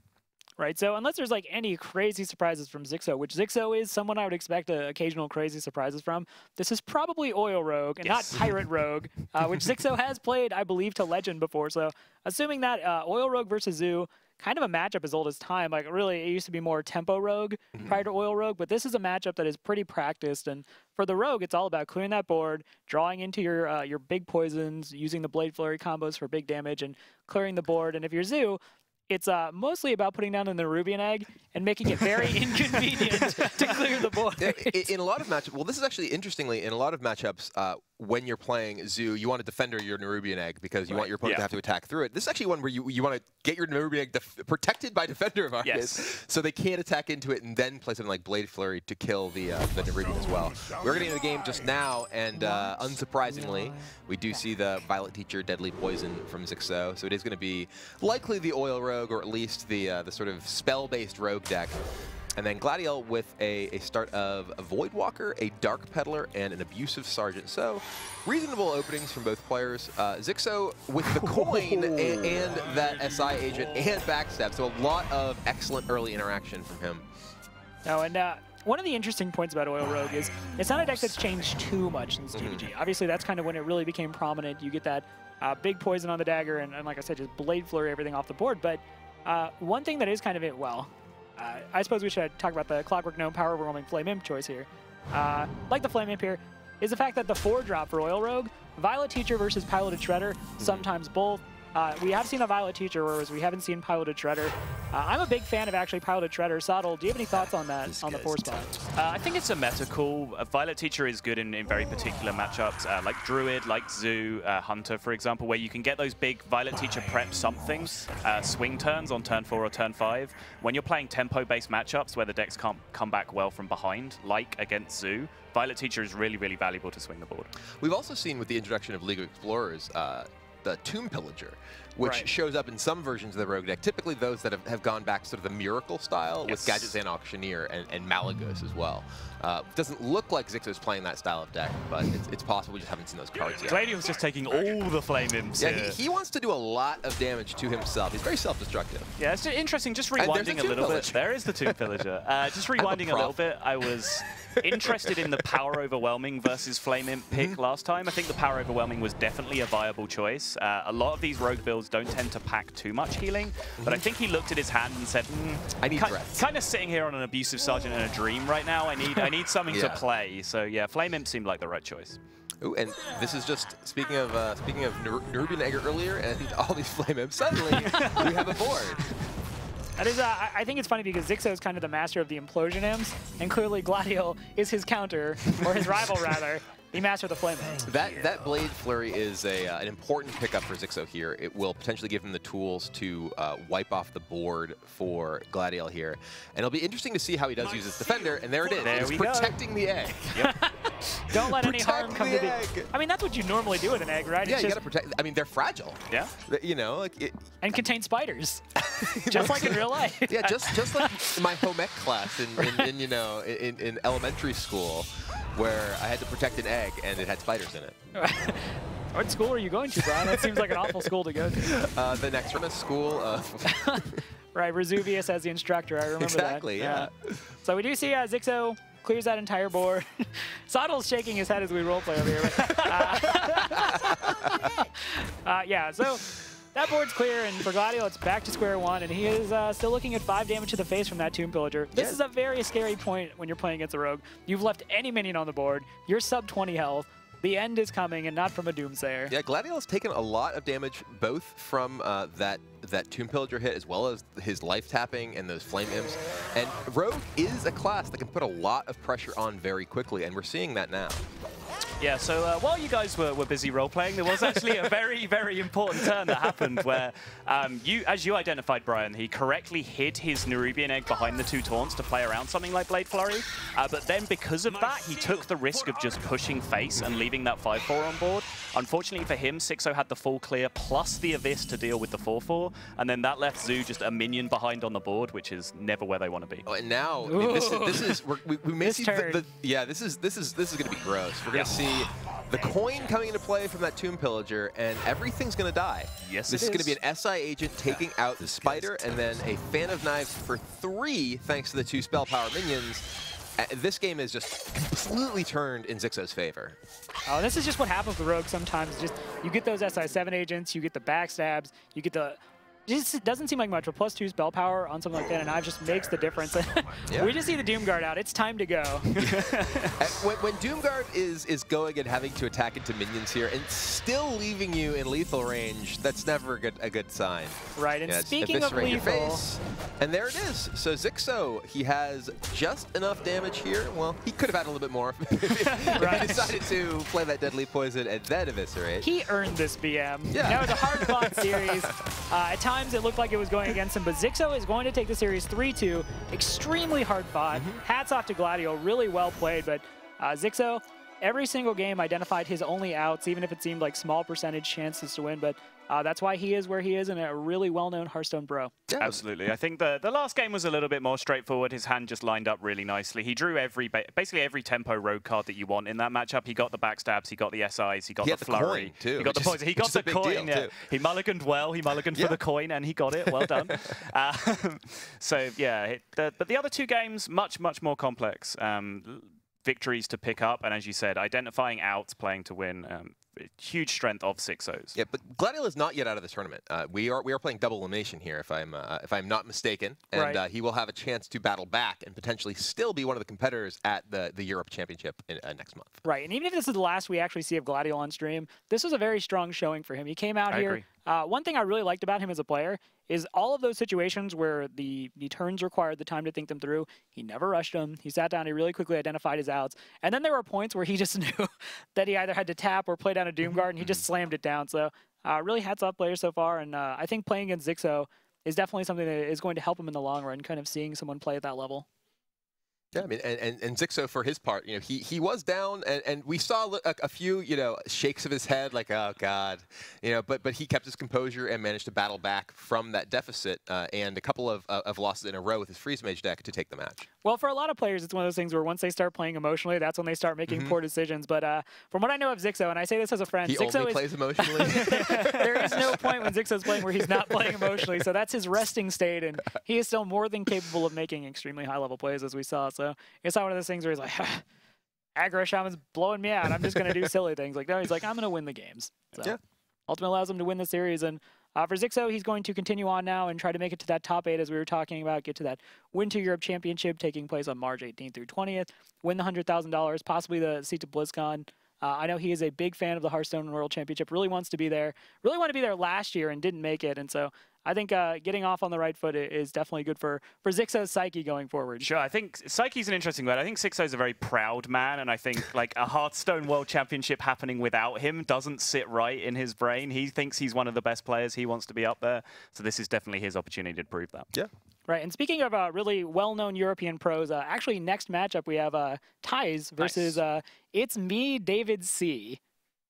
[SPEAKER 1] Right. So unless there's like any crazy surprises from Xixo, which Xixo is someone I would expect uh, occasional crazy surprises from, this is probably Oil Rogue and
[SPEAKER 3] Yes.
[SPEAKER 1] not (laughs) Pirate Rogue, uh, which Xixo has played, I believe, to Legend before. So assuming that uh, Oil Rogue versus Zoo, kind of a matchup as old as time. Like really, it used to be more Tempo Rogue prior to Oil Rogue, but this is a matchup that is pretty practiced. And for the Rogue, it's all about clearing that board, drawing into your uh, your big poisons, using the Blade Flurry combos for big damage, and clearing the board. And if you're Zoo, it's uh, mostly about putting down an Nerubian egg and making it very (laughs) inconvenient to clear the board.
[SPEAKER 2] Yeah, i- in a lot of matchups, well, this is actually interestingly in a lot of matchups. Uh, when you're playing Zoo, you want to defender your Nerubian egg because you want your opponent to have to attack through it. This is actually one where you you want to get your Nerubian egg def- protected by (laughs) Defender of Argus,
[SPEAKER 3] Yes.
[SPEAKER 2] so they can't attack into it and then play something like Blade Flurry to kill the uh, the Nerubian as well. We're getting into the game just now, and uh, unsurprisingly, we do see the Violet Teacher Deadly Poison from Xixo, so it is going to be likely the Oil Rogue or at least the uh, the sort of spell-based Rogue deck. And then gladial with a, a start of a Voidwalker, a Dark Peddler, and an Abusive Sergeant. So reasonable openings from both players. Uh, Xixo with the (laughs) coin and, and that SI agent and backstab. So a lot of excellent early interaction from him.
[SPEAKER 1] Oh, and uh, one of the interesting points about Oil Rogue is it's not a deck that's changed too much since
[SPEAKER 2] Mm-hmm.
[SPEAKER 1] Obviously, that's kind of when it really became prominent. You get that uh, big poison on the dagger, and, and like I said, just blade flurry everything off the board. But uh, one thing that is kind of it, well, uh, I suppose we should talk about the Clockwork Gnome Power Overwhelming Flame Imp choice here. Uh, like the Flame Imp here, is the fact that the four drop for Oil Rogue, Violet Teacher versus Piloted Shredder,
[SPEAKER 2] Mm-hmm.
[SPEAKER 1] sometimes both. Uh, we have seen a Violet Teacher, whereas we haven't seen Piloted Shredder. Uh, I'm a big fan of actually Piloted Shredder. Sottle, do you have any thoughts on that, on the four spot?
[SPEAKER 3] Uh, I think it's a meta call. Uh, Violet Teacher is good in, in very particular matchups, uh, like Druid, like Zoo, uh, Hunter, for example, where you can get those big Violet Teacher prep somethings, uh, swing turns on turn four or turn five. When you're playing tempo-based matchups where the decks can't come back well from behind, like against Zoo, Violet Teacher is really, really valuable to swing the board.
[SPEAKER 2] We've also seen with the introduction of League of Explorers, uh, the Tomb Pillager, which
[SPEAKER 1] Right.
[SPEAKER 2] shows up in some versions of the Rogue deck, typically those that have, have gone back sort of the Miracle style
[SPEAKER 3] Yes.
[SPEAKER 2] with Gadgetzan Auctioneer and, and Malygos as well. Uh, doesn't look like Xixo's playing that style of deck, but it's, it's possible we just haven't seen those cards yet.
[SPEAKER 3] gladial's just taking all the Flame Imps
[SPEAKER 2] Yeah, he, he wants to do a lot of damage to himself. He's very self-destructive.
[SPEAKER 3] Yeah, it's interesting. Just
[SPEAKER 2] a
[SPEAKER 3] rewinding a
[SPEAKER 2] Tomb
[SPEAKER 3] little bit. There is the Tomb Pillager. Uh, (laughs) just rewinding a, little bit. I was interested in the Power Overwhelming versus Flame Imp pick
[SPEAKER 2] Mm-hmm.
[SPEAKER 3] last time. I think the Power Overwhelming was definitely a viable choice. Uh, a lot of these rogue builds don't tend to pack too much healing, but I think he looked at his hand and said, mm.
[SPEAKER 2] I need
[SPEAKER 3] ki-
[SPEAKER 2] breath."
[SPEAKER 3] Kind of sitting here on an abusive sergeant in a dream right now. I need I need (laughs) something to play. So yeah, Flame Imp seemed like the right choice.
[SPEAKER 2] Ooh, and this is just speaking of uh, speaking of Ner- Nerubian Egger earlier and (laughs) all these flame imps. Suddenly, (laughs) we have a board.
[SPEAKER 1] That is, uh, I- I think it's funny because Xixo is kind of the master of the implosion imps, and clearly gladial is his counter, or his rival rather, the master of the flame imps.
[SPEAKER 2] That that blade flurry is a uh, an important pickup for Xixo here. It will potentially give him the tools to uh, wipe off the board for gladial here, and it'll be interesting to see how he does use his defender. And there it is.
[SPEAKER 3] There
[SPEAKER 2] it's
[SPEAKER 3] we go.
[SPEAKER 2] protecting the egg. (laughs)
[SPEAKER 1] Don't let any harm come
[SPEAKER 2] the
[SPEAKER 1] to the.
[SPEAKER 2] egg.
[SPEAKER 1] I mean, that's what you normally do with an egg, right?
[SPEAKER 2] Yeah,
[SPEAKER 1] It's
[SPEAKER 2] you
[SPEAKER 1] just,
[SPEAKER 2] gotta protect. I mean, they're fragile.
[SPEAKER 3] Yeah.
[SPEAKER 2] You know, like it,
[SPEAKER 1] and contain spiders, (laughs) just like in real life. (laughs)
[SPEAKER 2] yeah, just just like my home ec class in, in, in you know in, in elementary school, where I had to protect an egg and it had spiders in it. (laughs)
[SPEAKER 1] what school are you going to, Brian? That seems like an awful school to go to. (laughs)
[SPEAKER 2] Uh, the next one is school of (laughs)
[SPEAKER 1] Right, Vesuvius as the instructor. I remember
[SPEAKER 2] Exactly,
[SPEAKER 1] that.
[SPEAKER 2] yeah.
[SPEAKER 1] So we do see uh, Xixo clears that entire board. Sottle's shaking his head as we roleplay over here. But, uh, uh, yeah, so that board's clear, and for gladial, it's back to square one, and he is uh, still looking at five damage to the face from that Tomb Pillager. This
[SPEAKER 2] Yeah.
[SPEAKER 1] is a very scary point when you're playing against a rogue. You've left any minion on the board. You're sub 20 health. The end is coming, and not from a Doomsayer.
[SPEAKER 2] Yeah, gladial has taken a lot of damage, both from uh, that that Tomb Pillager hit, as well as his life tapping and those flame imps. And Rogue is a class that can put a lot of pressure on very quickly, and we're seeing that now.
[SPEAKER 3] Yeah, so uh, while you guys were, were busy role-playing, there was actually a very, (laughs) very important turn that happened where, um, you, as you identified, Brian, he correctly hid his Nerubian Egg behind the two taunts to play around something like Blade Flurry, uh, but then because of that, he took the risk of just pushing face and leaving that 5-4 on board. Unfortunately for him, Xixo had the full clear plus the Abyss to deal with the 4-4, and then that left Zoo just a minion behind on the board, which is never where they want to be.
[SPEAKER 2] Oh, and now I mean, this is this is we're, we, we may
[SPEAKER 1] This
[SPEAKER 2] see the, the yeah this is this is this is going to be gross. We're going to see the coin coming into play from that Tomb Pillager, and everything's going to die.
[SPEAKER 3] Yes,
[SPEAKER 2] this
[SPEAKER 3] it
[SPEAKER 2] is going to be an SI agent taking out the spider, and then a fan of knives for three, thanks to the two spell power minions. Uh, This game is just completely turned in Xixo's favor.
[SPEAKER 1] Oh, this is just what happens with Rogue sometimes. Just you get those SI7 agents, you get the backstabs, you get the. Just it doesn't seem like much, but plus two spell power on something like that, and Knives just makes the difference. (laughs)
[SPEAKER 2] Yeah.
[SPEAKER 1] we just see the Doomguard out. It's time to go. (laughs)
[SPEAKER 2] When, when Doomguard is is going and having to attack into minions here and still leaving you in lethal range, that's never a good a good sign.
[SPEAKER 1] right, and
[SPEAKER 2] Yeah,
[SPEAKER 1] speaking of lethal,
[SPEAKER 2] face. And there it is. So Xixo, he has just enough damage here. Well, he could have had a little bit more (laughs) if he decided to play that deadly poison and then eviscerate.
[SPEAKER 1] he earned this BM.
[SPEAKER 2] Yeah.
[SPEAKER 1] That was a hard-fought series. Uh, at times, it looked like it was going against him, but Xixo is going to take the series 3-2. Extremely hard fought.
[SPEAKER 2] Mm-hmm.
[SPEAKER 1] Hats off to gladial. Really well played, but uh, Xixo, every single game identified his only outs, even if it seemed like small percentage chances to win. But uh, that's why he is where he is and a really well-known Hearthstone bro.
[SPEAKER 2] Yeah.
[SPEAKER 3] Absolutely. I think the, the last game was a little bit more straightforward. His hand just lined up really nicely. He drew every basically every tempo road card that you want in that matchup. He got the backstabs, he got the SIs, he got
[SPEAKER 2] He
[SPEAKER 3] the
[SPEAKER 2] had the
[SPEAKER 3] flurry.
[SPEAKER 2] coin, too,
[SPEAKER 3] he got the
[SPEAKER 2] which is-
[SPEAKER 3] poison. He got the coin.
[SPEAKER 2] deal,
[SPEAKER 3] yeah. He mulliganed well. He mulliganed
[SPEAKER 2] Yeah.
[SPEAKER 3] for the coin and he got it. Well done. um, (laughs) (laughs) so yeah, it, the, but the other two games much much more complex. Um, victories to pick up, and as you said, identifying outs, playing to win. Um, huge strength of Xixo's.
[SPEAKER 2] Yeah, but gladial is not yet out of the tournament. Uh, we are we are playing double elimination here, if I'm uh, if I'm not mistaken, and
[SPEAKER 1] Right.
[SPEAKER 2] uh, he will have a chance to battle back and potentially still be one of the competitors at the the Europe Championship in, uh, next month.
[SPEAKER 1] Right, and even if this is the last we actually see of gladial on stream, this was a very strong showing for him. He came out
[SPEAKER 3] I
[SPEAKER 1] here.
[SPEAKER 3] agree.
[SPEAKER 1] Uh, one thing I really liked about him as a player is all of those situations where the, the turns required the time to think them through. He never rushed them. He sat down. He really quickly identified his outs. And then there were points where he (laughs) just knew that he either had to tap or play down a Doom Guard, and he just slammed it down. So uh, really hats off players so far. And uh, I think playing against Xixo is definitely something that is going to help him in the long run, kind of seeing someone play at that level.
[SPEAKER 2] Yeah, I mean, and, and, and Xixo for his part, you know, he, he was down, and, and we saw a, a few, you know, shakes of his head, like, oh God, you know, but but he kept his composure and managed to battle back from that deficit, uh, and a couple of, uh, of losses in a row with his freeze mage deck to take the match.
[SPEAKER 1] Well, for a lot of players, it's one of those things where once they start playing emotionally, that's when they start making poor decisions. But uh, from what I know of Xixo, and I say this as a friend,
[SPEAKER 2] He
[SPEAKER 1] Xixo
[SPEAKER 2] only
[SPEAKER 1] is,
[SPEAKER 2] plays emotionally. (laughs)
[SPEAKER 1] there is no (laughs) point when Xixo's playing where he's not playing emotionally. So that's his resting state, and he is still more than capable of making extremely high level plays, as we saw. So it's not one of those things where he's like, (sighs) aggro shaman's blowing me out. I'm just going to do (laughs) silly things. Like, no, he's like, I'm going to win the games. So
[SPEAKER 2] Yeah.
[SPEAKER 1] ultimately allows him to win the series. And uh, for Xixo, he's going to continue on now and try to make it to that top eight, as we were talking about, get to that Winter Europe Championship taking place on March 18th through 20th, win the $100,000, possibly the seat to BlizzCon. Uh, I know he is a big fan of the Hearthstone World Championship, really wants to be there, really wanted to be there last year and didn't make it. And so I think uh, getting off on the right foot is definitely good for, for Xixo's psyche going forward.
[SPEAKER 3] Sure, I think Psyche's an interesting word. I think Xixo's a very proud man, and I think like a Hearthstone World Championship happening without him doesn't sit right in his brain. He thinks he's one of the best players. He wants to be up there, so this is definitely his opportunity to prove that.
[SPEAKER 2] yeah.
[SPEAKER 1] Right, and speaking of uh, really well-known European pros, uh, actually next matchup we have uh, Thijs versus uh, it's me, David C.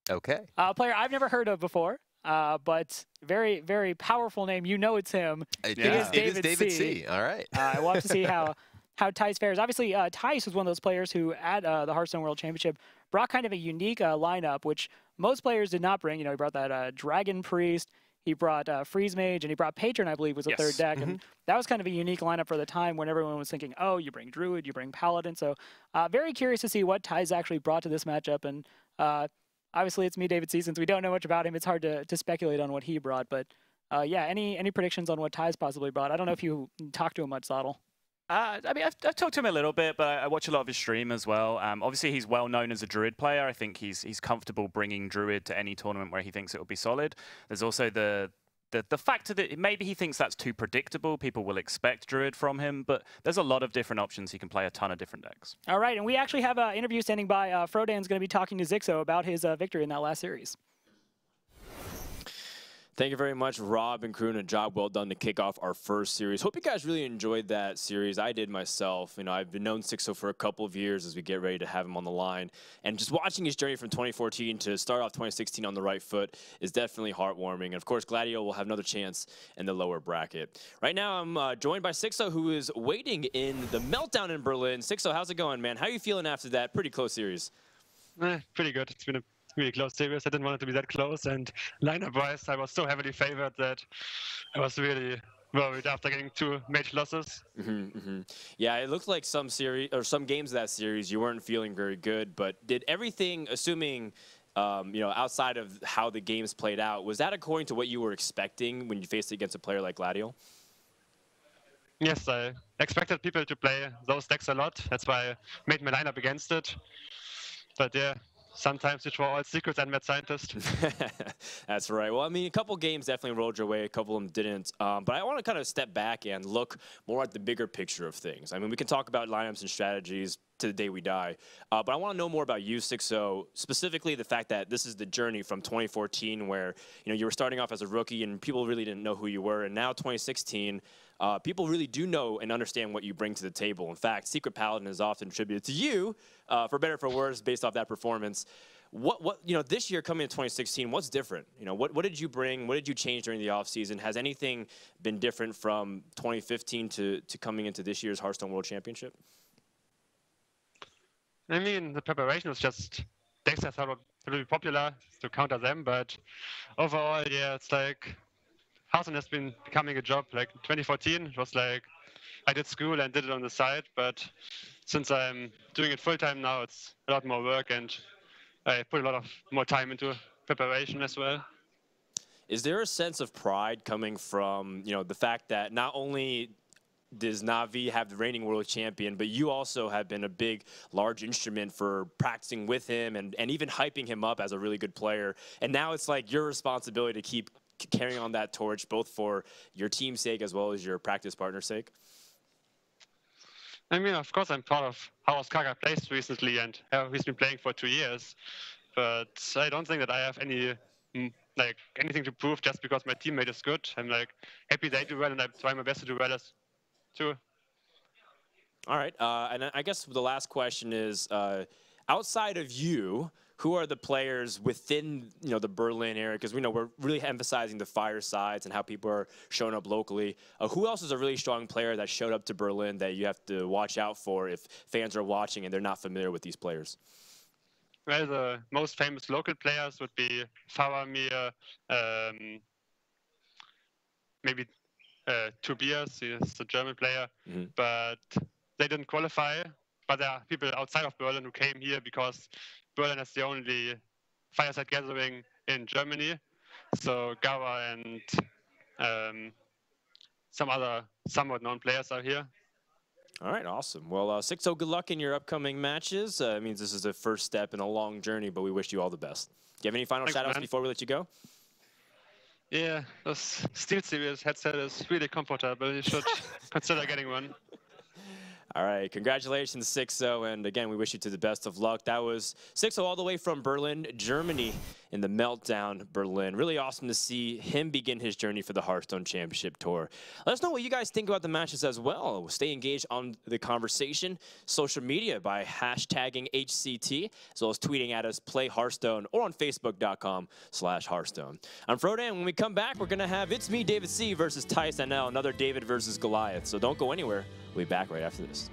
[SPEAKER 2] Okay.
[SPEAKER 1] A player I've never heard of before, uh, but very, very powerful name. You know it's him.
[SPEAKER 2] It
[SPEAKER 3] Yeah.
[SPEAKER 2] is
[SPEAKER 3] It
[SPEAKER 2] David,
[SPEAKER 1] David C.
[SPEAKER 2] C. All right.
[SPEAKER 1] Uh, we'll have to see how (laughs) how Thijs fares. Obviously, uh, Thijs was one of those players who, at uh, the Hearthstone World Championship, brought kind of a unique uh, lineup, which most players did not bring. You know, he brought that uh, Dragon Priest, he brought uh, Freeze Mage, and he brought Patron, I believe, was the third
[SPEAKER 3] Yes.
[SPEAKER 1] deck. And that was kind of a unique lineup for the time when everyone was thinking, oh, you bring Druid, you bring Paladin. So, uh, very curious to see what Thijs actually brought to this matchup. And uh, obviously, it's me, David C. Since we don't know much about him, it's hard to, to speculate on what he brought. But uh, yeah, any any predictions on what Thijs possibly brought? I don't know if you talked to him much, Sottle.
[SPEAKER 3] Uh, I mean, I've, I've talked to him a little bit, but I, I watch a lot of his stream as well. Um, obviously, he's well known as a Druid player. I think he's he's comfortable bringing Druid to any tournament where he thinks it will be solid. There's also the the, the factor that maybe he thinks that's too predictable. People will expect Druid from him, but there's a lot of different options. He can play a ton of different decks.
[SPEAKER 1] All right, and we actually have an interview standing by. Uh, Frodan's going to be talking to Xixo about his uh, victory in that last series.
[SPEAKER 4] Thank you very much, Rob and crew, and a job well done to kick off our first series. Hope you guys really enjoyed that series. I did myself. You know, I've been known Xixo for a couple of years as we get ready to have him on the line. And just watching his journey from 2014 to start off 2016 on the right foot is definitely heartwarming. And of course, gladial will have another chance in the lower bracket. Right now, I'm uh, joined by Xixo, who is waiting in the meltdown in Berlin. Xixo, how's it going, man? How are you feeling after that pretty close series?
[SPEAKER 6] Eh, pretty good. It's been a really close series. I didn't want it to be that close, and lineup-wise, I was so heavily favored that I was really worried after getting two major losses.
[SPEAKER 4] hmm hmm Yeah, it looked like some series or some games of that series you weren't feeling very good. But did everything, assuming um, you know, outside of how the games played out, was that according to what you were expecting when you faced against a player like gladial?
[SPEAKER 6] Yes, I expected people to play those decks a lot. That's why I made my lineup against it. But yeah, sometimes you draw all secrets and mad scientist. (laughs)
[SPEAKER 4] That's right. Well, I mean, a couple games definitely rolled your way. A couple of them didn't. Um, but I want to kind of step back and look more at the bigger picture of things. I mean, we can talk about lineups and strategies to the day we die. Uh, but I want to know more about you, Xixo, specifically the fact that this is the journey from 2014 where, you know, you were starting off as a rookie and people really didn't know who you were. And now 2016, uh, people really do know and understand what you bring to the table. In fact, Secret Paladin is often attributed to you, uh, for better or for worse, based off that performance. What, what, you know, this year coming in 2016, what's different? You know, what, what did you bring? What did you change during the offseason? Has anything been different from 2015 to, to coming into this year's Hearthstone World Championship?
[SPEAKER 6] I mean, the preparation was just decks that would be popular to counter them, but overall, yeah, it's like Hearthstone has been becoming a job. Like 2014, it was like I did school and did it on the side, but since I'm doing it full time now, it's a lot more work and I put a lot of more time into preparation as well.
[SPEAKER 4] Is there a sense of pride coming from you know the fact that not only does Navi have the reigning world champion, but you also have been a big, large instrument for practicing with him and, and even hyping him up as a really good player. And now it's like your responsibility to keep carrying on that torch, both for your team's sake as well as your practice partner's sake.
[SPEAKER 6] I mean, of course, I'm proud of how Oscar plays recently and how he's been playing for two years. But I don't think that I have any mm, like anything to prove just because my teammate is good. I'm like happy they do well, and I try my best to do well as too.
[SPEAKER 4] All right, uh, and I guess the last question is: uh, outside of you, who are the players within you know the Berlin area? Because we know we're really emphasizing the firesides and how people are showing up locally. Uh, who else is a really strong player that showed up to Berlin that you have to watch out for if fans are watching and they're not familiar with these players?
[SPEAKER 6] Well, the most famous local players would be Faramir, um, maybe uh, Tobias, he's a German player, mm-hmm. but they didn't qualify. But there are people outside of Berlin who came here because Berlin is the only fireside gathering in Germany. So Gawa and um, some other somewhat known players are here.
[SPEAKER 4] All right, awesome. Well, uh, Xixo, good luck in your upcoming matches. Uh, it means this is the first step in a long journey, but we wish you all the best. Do you have any final Thanks, shout outs man. before we let you go?
[SPEAKER 6] Yeah, this SteelSeries headset is really comfortable. You should (laughs) consider getting one.
[SPEAKER 4] All right, congratulations, Xixo, oh, and again, we wish you to the best of luck. That was Xixo oh all the way from Berlin, Germany, in the Meltdown Berlin. Really awesome to see him begin his journey for the Hearthstone Championship Tour. Let us know what you guys think about the matches as well. Stay engaged on the conversation, social media by hashtagging HCT, as well as tweeting at us, play Hearthstone, or on Facebook.com slash Hearthstone. I'm Frodan. When we come back, we're going to have It's Me, David C. versus Thijs NL, another David versus Goliath. So don't go anywhere. We'll be back right after this.